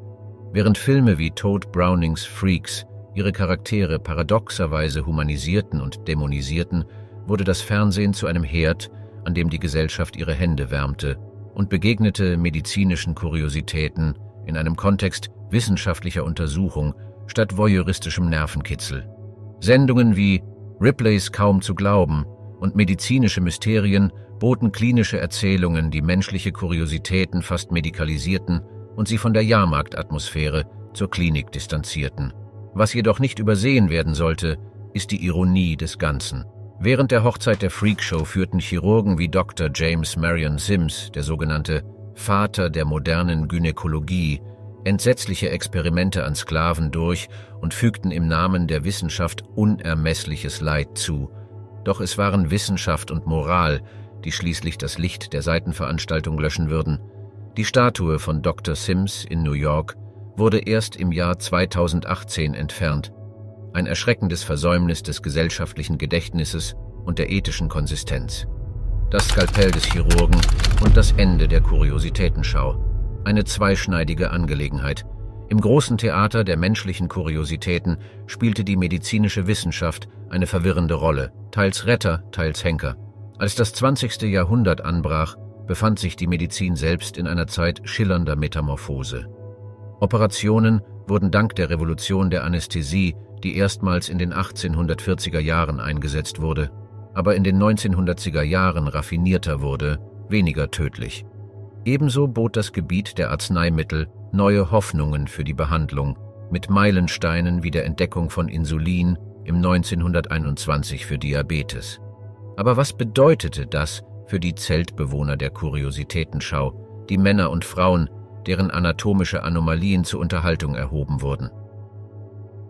Während Filme wie Toad Brownings Freaks ihre Charaktere paradoxerweise humanisierten und dämonisierten, wurde das Fernsehen zu einem Herd, an dem die Gesellschaft ihre Hände wärmte und begegnete medizinischen Kuriositäten in einem Kontext wissenschaftlicher Untersuchung statt voyeuristischem Nervenkitzel. Sendungen wie Ripleys kaum zu glauben und medizinische Mysterien boten klinische Erzählungen, die menschliche Kuriositäten fast medikalisierten und sie von der Jahrmarktatmosphäre zur Klinik distanzierten. Was jedoch nicht übersehen werden sollte, ist die Ironie des Ganzen. Während der Hochzeit der Freakshow führten Chirurgen wie Dr. James Marion Sims, der sogenannte Vater der modernen Gynäkologie, entsetzliche Experimente an Sklaven durch und fügten im Namen der Wissenschaft unermessliches Leid zu. Doch es waren Wissenschaft und Moral, die schließlich das Licht der Seitenveranstaltung löschen würden. Die Statue von Dr. Sims in New York wurde erst im Jahr 2018 entfernt. Ein erschreckendes Versäumnis des gesellschaftlichen Gedächtnisses und der ethischen Konsistenz. Das Skalpell des Chirurgen und das Ende der Kuriositätenschau. Eine zweischneidige Angelegenheit. Im großen Theater der menschlichen Kuriositäten spielte die medizinische Wissenschaft eine verwirrende Rolle, teils Retter, teils Henker. Als das 20. Jahrhundert anbrach, befand sich die Medizin selbst in einer Zeit schillernder Metamorphose. Operationen wurden dank der Revolution der Anästhesie, die erstmals in den 1840er Jahren eingesetzt wurde, aber in den 1910er Jahren raffinierter wurde, weniger tödlich. Ebenso bot das Gebiet der Arzneimittel neue Hoffnungen für die Behandlung, mit Meilensteinen wie der Entdeckung von Insulin im 1921 für Diabetes. Aber was bedeutete das für die Zeltbewohner der Kuriositätenschau, die Männer und Frauen, deren anatomische Anomalien zur Unterhaltung erhoben wurden?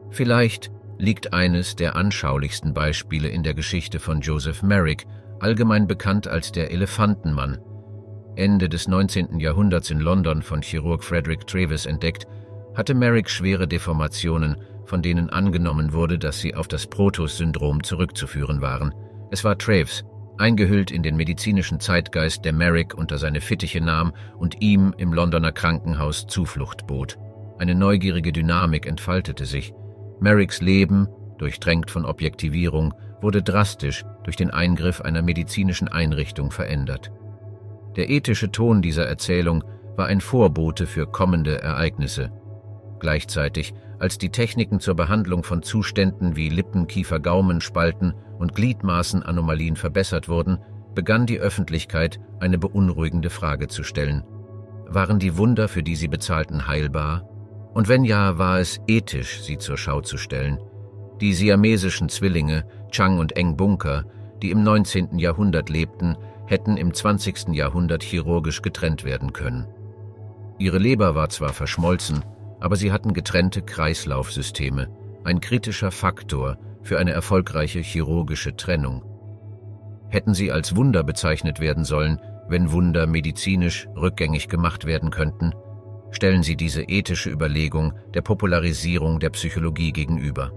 Vielleicht liegt eines der anschaulichsten Beispiele in der Geschichte von Joseph Merrick, allgemein bekannt als der Elefantenmann, Ende des 19. Jahrhunderts in London von Chirurg Frederick Trevis entdeckt, hatte Merrick schwere Deformationen, von denen angenommen wurde, dass sie auf das Protus-Syndrom zurückzuführen waren – es war Traves, eingehüllt in den medizinischen Zeitgeist, der Merrick unter seine Fittiche nahm und ihm im Londoner Krankenhaus Zuflucht bot. Eine neugierige Dynamik entfaltete sich. Merricks Leben, durchdrängt von Objektivierung, wurde drastisch durch den Eingriff einer medizinischen Einrichtung verändert. Der ethische Ton dieser Erzählung war ein Vorbote für kommende Ereignisse. Gleichzeitig, als die Techniken zur Behandlung von Zuständen wie Lippen-, Kiefer-, Gaumenspalten und Gliedmaßenanomalien verbessert wurden, begann die Öffentlichkeit eine beunruhigende Frage zu stellen. Waren die Wunder, für die sie bezahlten, heilbar? Und wenn ja, war es ethisch, sie zur Schau zu stellen? Die siamesischen Zwillinge, Chang und Eng Bunker, die im 19. Jahrhundert lebten, hätten im 20. Jahrhundert chirurgisch getrennt werden können. Ihre Leber war zwar verschmolzen, aber sie hatten getrennte Kreislaufsysteme, ein kritischer Faktor für eine erfolgreiche chirurgische Trennung. Hätten sie als Wunder bezeichnet werden sollen, wenn Wunder medizinisch rückgängig gemacht werden könnten, stellen sie diese ethische Überlegung der Popularisierung der Psychologie gegenüber.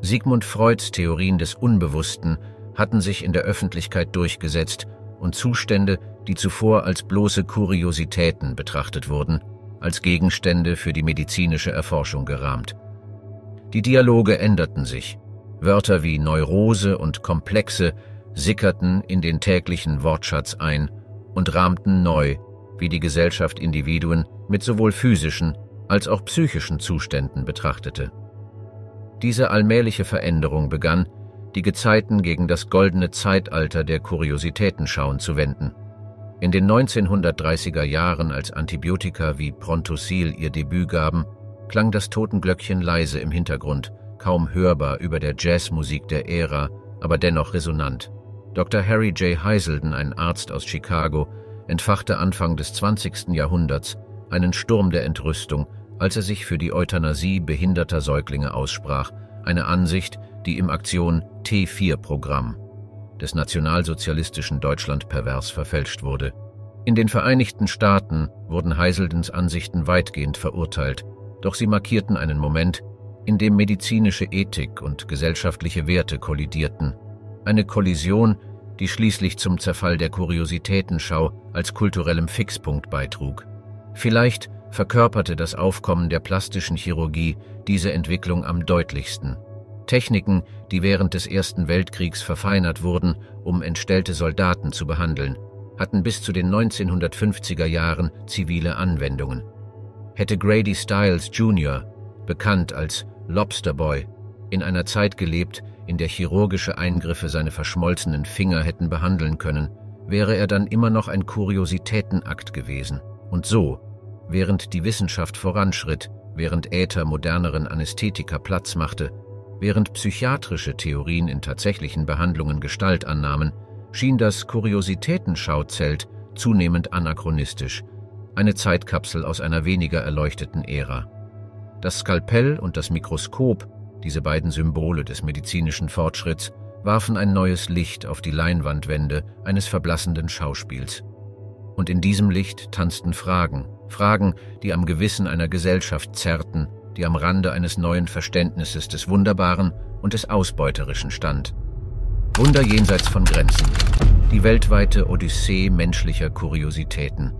Sigmund Freuds Theorien des Unbewussten hatten sich in der Öffentlichkeit durchgesetzt und Zustände, die zuvor als bloße Kuriositäten betrachtet wurden, als Gegenstände für die medizinische Erforschung gerahmt. Die Dialoge änderten sich. Wörter wie Neurose und Komplexe sickerten in den täglichen Wortschatz ein und rahmten neu, wie die Gesellschaft Individuen mit sowohl physischen als auch psychischen Zuständen betrachtete. Diese allmähliche Veränderung begann, die Gezeiten gegen das goldene Zeitalter der Kuriositätenschauen zu wenden. In den 1930er Jahren, als Antibiotika wie Prontosil ihr Debüt gaben, klang das Totenglöckchen leise im Hintergrund, kaum hörbar über der Jazzmusik der Ära, aber dennoch resonant. Dr. Harry J. Heiselden, ein Arzt aus Chicago, entfachte Anfang des 20. Jahrhunderts einen Sturm der Entrüstung, als er sich für die Euthanasie behinderter Säuglinge aussprach, eine Ansicht, die im Aktion T4-Programm des nationalsozialistischen Deutschland pervers verfälscht wurde. In den Vereinigten Staaten wurden Heiseldens Ansichten weitgehend verurteilt, doch sie markierten einen Moment, in dem medizinische Ethik und gesellschaftliche Werte kollidierten. Eine Kollision, die schließlich zum Zerfall der Kuriositätenschau als kulturellem Fixpunkt beitrug. Vielleicht verkörperte das Aufkommen der plastischen Chirurgie diese Entwicklung am deutlichsten. Techniken, die während des Ersten Weltkriegs verfeinert wurden, um entstellte Soldaten zu behandeln, hatten bis zu den 1950er Jahren zivile Anwendungen. Hätte Grady Stiles Jr., bekannt als Lobster Boy, in einer Zeit gelebt, in der chirurgische Eingriffe seine verschmolzenen Finger hätten behandeln können, wäre er dann immer noch ein Kuriositätenakt gewesen. Und so, während die Wissenschaft voranschritt, während Äther moderneren Anästhetika Platz machte, während psychiatrische Theorien in tatsächlichen Behandlungen Gestalt annahmen, schien das Kuriositätenschauzelt zunehmend anachronistisch, eine Zeitkapsel aus einer weniger erleuchteten Ära. Das Skalpell und das Mikroskop, diese beiden Symbole des medizinischen Fortschritts, warfen ein neues Licht auf die Leinwandwände eines verblassenden Schauspiels. Und in diesem Licht tanzten Fragen, Fragen, die am Gewissen einer Gesellschaft zerrten, die am Rande eines neuen Verständnisses des Wunderbaren und des Ausbeuterischen stand. Wunder jenseits von Grenzen, die weltweite Odyssee menschlicher Kuriositäten.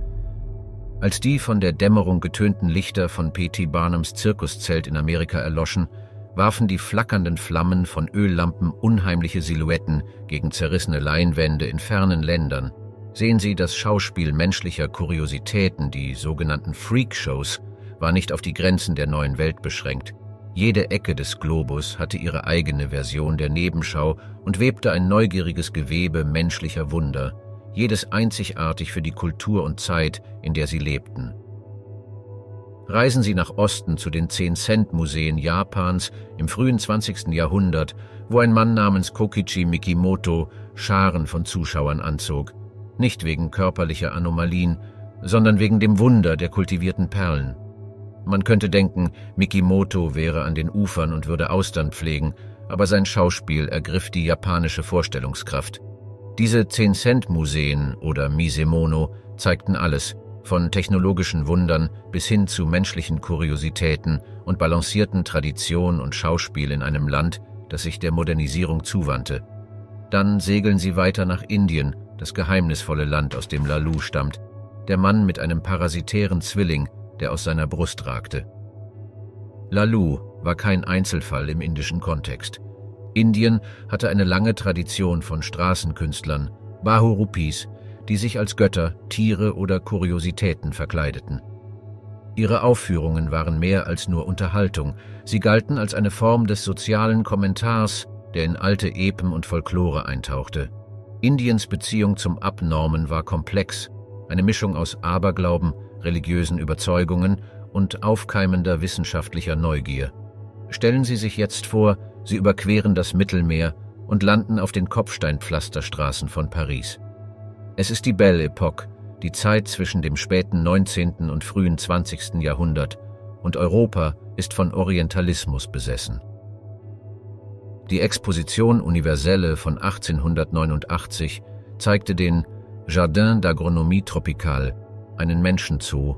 Als die von der Dämmerung getönten Lichter von P.T. Barnums Zirkuszelt in Amerika erloschen, warfen die flackernden Flammen von Öllampen unheimliche Silhouetten gegen zerrissene Leinwände in fernen Ländern. Sehen Sie das Schauspiel menschlicher Kuriositäten, die sogenannten Freakshows, war nicht auf die Grenzen der neuen Welt beschränkt. Jede Ecke des Globus hatte ihre eigene Version der Nebenschau und webte ein neugieriges Gewebe menschlicher Wunder, jedes einzigartig für die Kultur und Zeit, in der sie lebten. Reisen Sie nach Osten zu den 10-Cent-Museen Japans im frühen 20. Jahrhundert, wo ein Mann namens Kokichi Mikimoto Scharen von Zuschauern anzog, nicht wegen körperlicher Anomalien, sondern wegen dem Wunder der kultivierten Perlen. Man könnte denken, Mikimoto wäre an den Ufern und würde Austern pflegen, aber sein Schauspiel ergriff die japanische Vorstellungskraft. Diese 10-Cent-Museen oder Misemono zeigten alles, von technologischen Wundern bis hin zu menschlichen Kuriositäten und balancierten Tradition und Schauspiel in einem Land, das sich der Modernisierung zuwandte. Dann segeln sie weiter nach Indien, das geheimnisvolle Land, aus dem Lalu stammt, der Mann mit einem parasitären Zwilling, der aus seiner Brust ragte. Lalu war kein Einzelfall im indischen Kontext. Indien hatte eine lange Tradition von Straßenkünstlern, Bahurupis, die sich als Götter, Tiere oder Kuriositäten verkleideten. Ihre Aufführungen waren mehr als nur Unterhaltung, sie galten als eine Form des sozialen Kommentars, der in alte Epen und Folklore eintauchte. Indiens Beziehung zum Abnormen war komplex, eine Mischung aus Aberglauben, religiösen Überzeugungen und aufkeimender wissenschaftlicher Neugier. Stellen Sie sich jetzt vor, Sie überqueren das Mittelmeer und landen auf den Kopfsteinpflasterstraßen von Paris. Es ist die Belle Epoque, die Zeit zwischen dem späten 19. und frühen 20. Jahrhundert, und Europa ist von Orientalismus besessen. Die Exposition Universelle von 1889 zeigte den Jardin d'Agronomie Tropicale, einen Menschenzoo,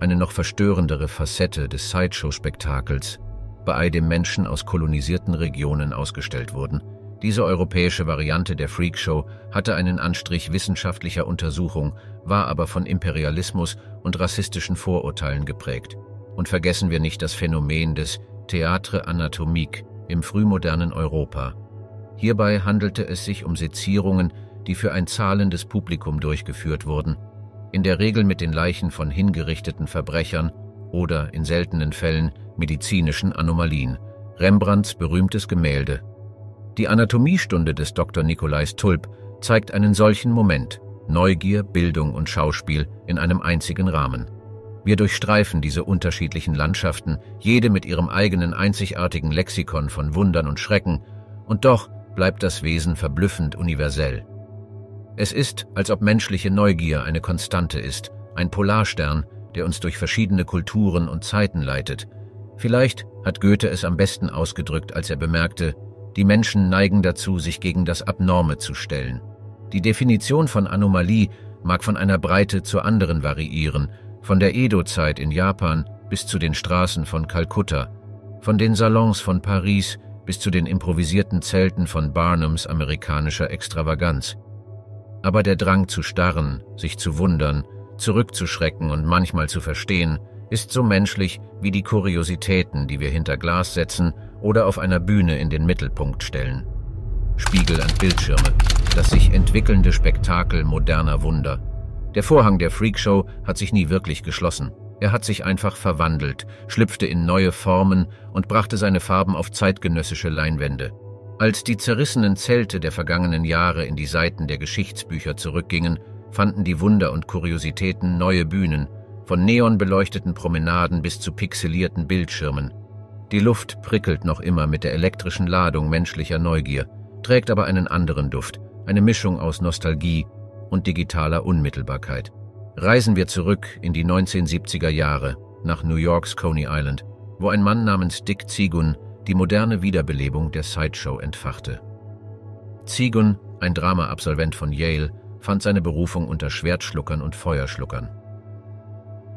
eine noch verstörendere Facette des Sideshow-Spektakels, bei dem Menschen aus kolonisierten Regionen ausgestellt wurden – diese europäische Variante der Freakshow hatte einen Anstrich wissenschaftlicher Untersuchung, war aber von Imperialismus und rassistischen Vorurteilen geprägt. Und vergessen wir nicht das Phänomen des Théâtre Anatomique im frühmodernen Europa. Hierbei handelte es sich um Sezierungen, die für ein zahlendes Publikum durchgeführt wurden, in der Regel mit den Leichen von hingerichteten Verbrechern oder, in seltenen Fällen, medizinischen Anomalien. Rembrandts berühmtes Gemälde die Anatomiestunde des Dr. Nikolais Tulp zeigt einen solchen Moment, Neugier, Bildung und Schauspiel in einem einzigen Rahmen. Wir durchstreifen diese unterschiedlichen Landschaften, jede mit ihrem eigenen einzigartigen Lexikon von Wundern und Schrecken, und doch bleibt das Wesen verblüffend universell. Es ist, als ob menschliche Neugier eine Konstante ist, ein Polarstern, der uns durch verschiedene Kulturen und Zeiten leitet. Vielleicht hat Goethe es am besten ausgedrückt, als er bemerkte, die Menschen neigen dazu, sich gegen das Abnorme zu stellen. Die Definition von Anomalie mag von einer Breite zur anderen variieren, von der Edo-Zeit in Japan bis zu den Straßen von Kalkutta, von den Salons von Paris bis zu den improvisierten Zelten von Barnums amerikanischer Extravaganz. Aber der Drang zu starren, sich zu wundern, zurückzuschrecken und manchmal zu verstehen, ist so menschlich wie die Kuriositäten, die wir hinter Glas setzen oder auf einer Bühne in den Mittelpunkt stellen. Spiegel und Bildschirme, das sich entwickelnde Spektakel moderner Wunder. Der Vorhang der Freakshow hat sich nie wirklich geschlossen. Er hat sich einfach verwandelt, schlüpfte in neue Formen und brachte seine Farben auf zeitgenössische Leinwände. Als die zerrissenen Zelte der vergangenen Jahre in die Seiten der Geschichtsbücher zurückgingen, fanden die Wunder und Kuriositäten neue Bühnen, von neonbeleuchteten Promenaden bis zu pixelierten Bildschirmen. Die Luft prickelt noch immer mit der elektrischen Ladung menschlicher Neugier, trägt aber einen anderen Duft, eine Mischung aus Nostalgie und digitaler Unmittelbarkeit. Reisen wir zurück in die 1970er Jahre nach New Yorks Coney Island, wo ein Mann namens Dick Zigun die moderne Wiederbelebung der Sideshow entfachte. Zigun, ein Drama-Absolvent von Yale, fand seine Berufung unter Schwertschluckern und Feuerschluckern.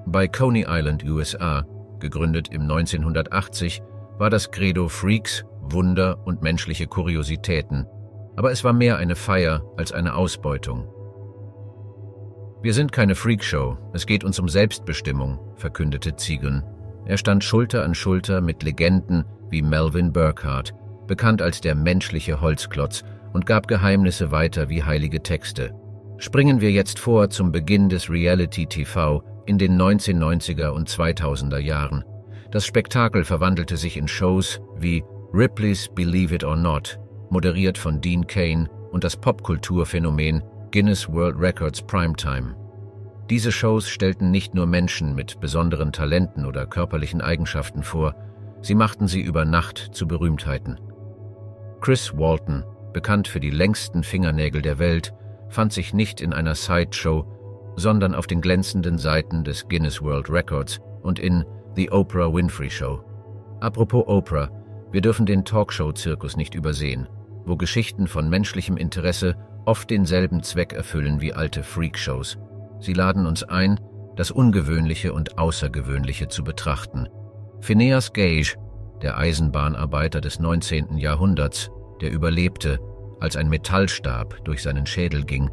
Bei Coney Island, USA, gegründet im 1980, war das Credo Freaks, Wunder und menschliche Kuriositäten, aber es war mehr eine Feier als eine Ausbeutung. Wir sind keine Freakshow, es geht uns um Selbstbestimmung, verkündete Ziegen. Er stand Schulter an Schulter mit Legenden wie Melvin Burkhardt, bekannt als der menschliche Holzklotz, und gab Geheimnisse weiter wie heilige Texte. Springen wir jetzt vor zum Beginn des Reality-TV in den 1990er und 2000er Jahren. Das Spektakel verwandelte sich in Shows wie Ripley's Believe It or Not, moderiert von Dean Kane, und das Popkulturphänomen Guinness World Records Primetime. Diese Shows stellten nicht nur Menschen mit besonderen Talenten oder körperlichen Eigenschaften vor, Sie machten sie über Nacht zu Berühmtheiten. Chris Walton, bekannt für die längsten Fingernägel der Welt, fand sich nicht in einer Sideshow, sondern auf den glänzenden Seiten des Guinness World Records und in The Oprah Winfrey Show. Apropos Oprah, wir dürfen den Talkshow-Zirkus nicht übersehen, wo Geschichten von menschlichem Interesse oft denselben Zweck erfüllen wie alte Freakshows. Sie laden uns ein, das Ungewöhnliche und Außergewöhnliche zu betrachten – Phineas Gage, der Eisenbahnarbeiter des 19. Jahrhunderts, der überlebte, als ein Metallstab durch seinen Schädel ging,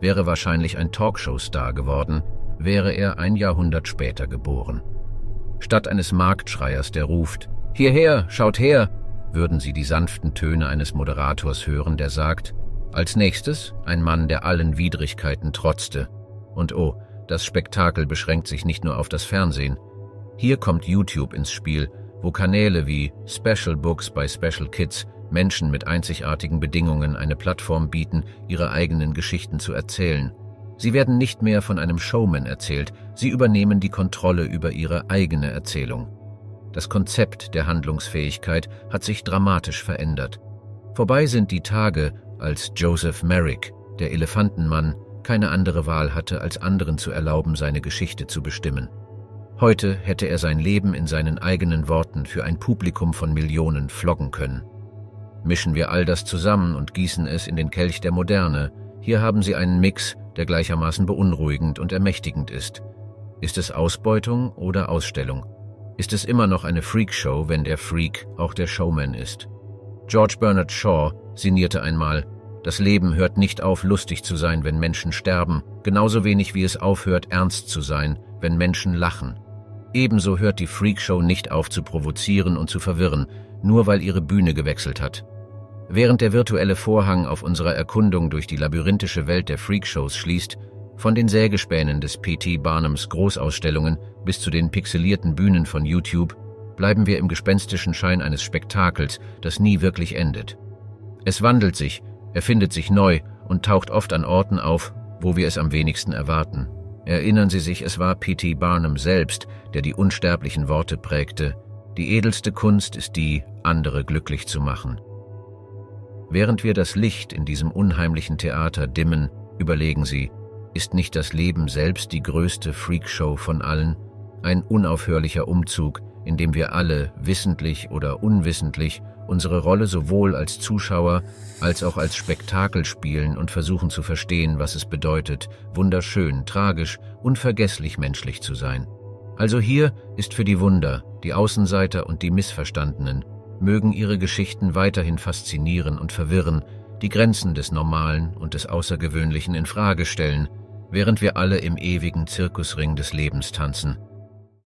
wäre wahrscheinlich ein Talkshow-Star geworden, wäre er ein Jahrhundert später geboren. Statt eines Marktschreiers, der ruft, Hierher, schaut her, würden sie die sanften Töne eines Moderators hören, der sagt, als nächstes ein Mann, der allen Widrigkeiten trotzte. Und oh, das Spektakel beschränkt sich nicht nur auf das Fernsehen, hier kommt YouTube ins Spiel, wo Kanäle wie Special Books bei Special Kids Menschen mit einzigartigen Bedingungen eine Plattform bieten, ihre eigenen Geschichten zu erzählen. Sie werden nicht mehr von einem Showman erzählt, sie übernehmen die Kontrolle über ihre eigene Erzählung. Das Konzept der Handlungsfähigkeit hat sich dramatisch verändert. Vorbei sind die Tage, als Joseph Merrick, der Elefantenmann, keine andere Wahl hatte, als anderen zu erlauben, seine Geschichte zu bestimmen. Heute hätte er sein Leben in seinen eigenen Worten für ein Publikum von Millionen floggen können. Mischen wir all das zusammen und gießen es in den Kelch der Moderne, hier haben Sie einen Mix, der gleichermaßen beunruhigend und ermächtigend ist. Ist es Ausbeutung oder Ausstellung? Ist es immer noch eine Freakshow, wenn der Freak auch der Showman ist? George Bernard Shaw sinnierte einmal, das Leben hört nicht auf, lustig zu sein, wenn Menschen sterben, genauso wenig wie es aufhört, ernst zu sein, wenn Menschen lachen. Ebenso hört die Freakshow nicht auf zu provozieren und zu verwirren, nur weil ihre Bühne gewechselt hat. Während der virtuelle Vorhang auf unserer Erkundung durch die labyrinthische Welt der Freakshows schließt, von den Sägespänen des P.T. Barnums Großausstellungen bis zu den pixelierten Bühnen von YouTube, bleiben wir im gespenstischen Schein eines Spektakels, das nie wirklich endet. Es wandelt sich, erfindet sich neu und taucht oft an Orten auf, wo wir es am wenigsten erwarten. Erinnern Sie sich, es war P.T. Barnum selbst, der die unsterblichen Worte prägte, die edelste Kunst ist die, andere glücklich zu machen. Während wir das Licht in diesem unheimlichen Theater dimmen, überlegen Sie, ist nicht das Leben selbst die größte Freakshow von allen? Ein unaufhörlicher Umzug, in dem wir alle, wissentlich oder unwissentlich, unsere Rolle sowohl als Zuschauer als auch als Spektakel spielen und versuchen zu verstehen, was es bedeutet, wunderschön, tragisch, unvergesslich menschlich zu sein. Also hier ist für die Wunder, die Außenseiter und die Missverstandenen, mögen ihre Geschichten weiterhin faszinieren und verwirren, die Grenzen des Normalen und des Außergewöhnlichen in Frage stellen, während wir alle im ewigen Zirkusring des Lebens tanzen –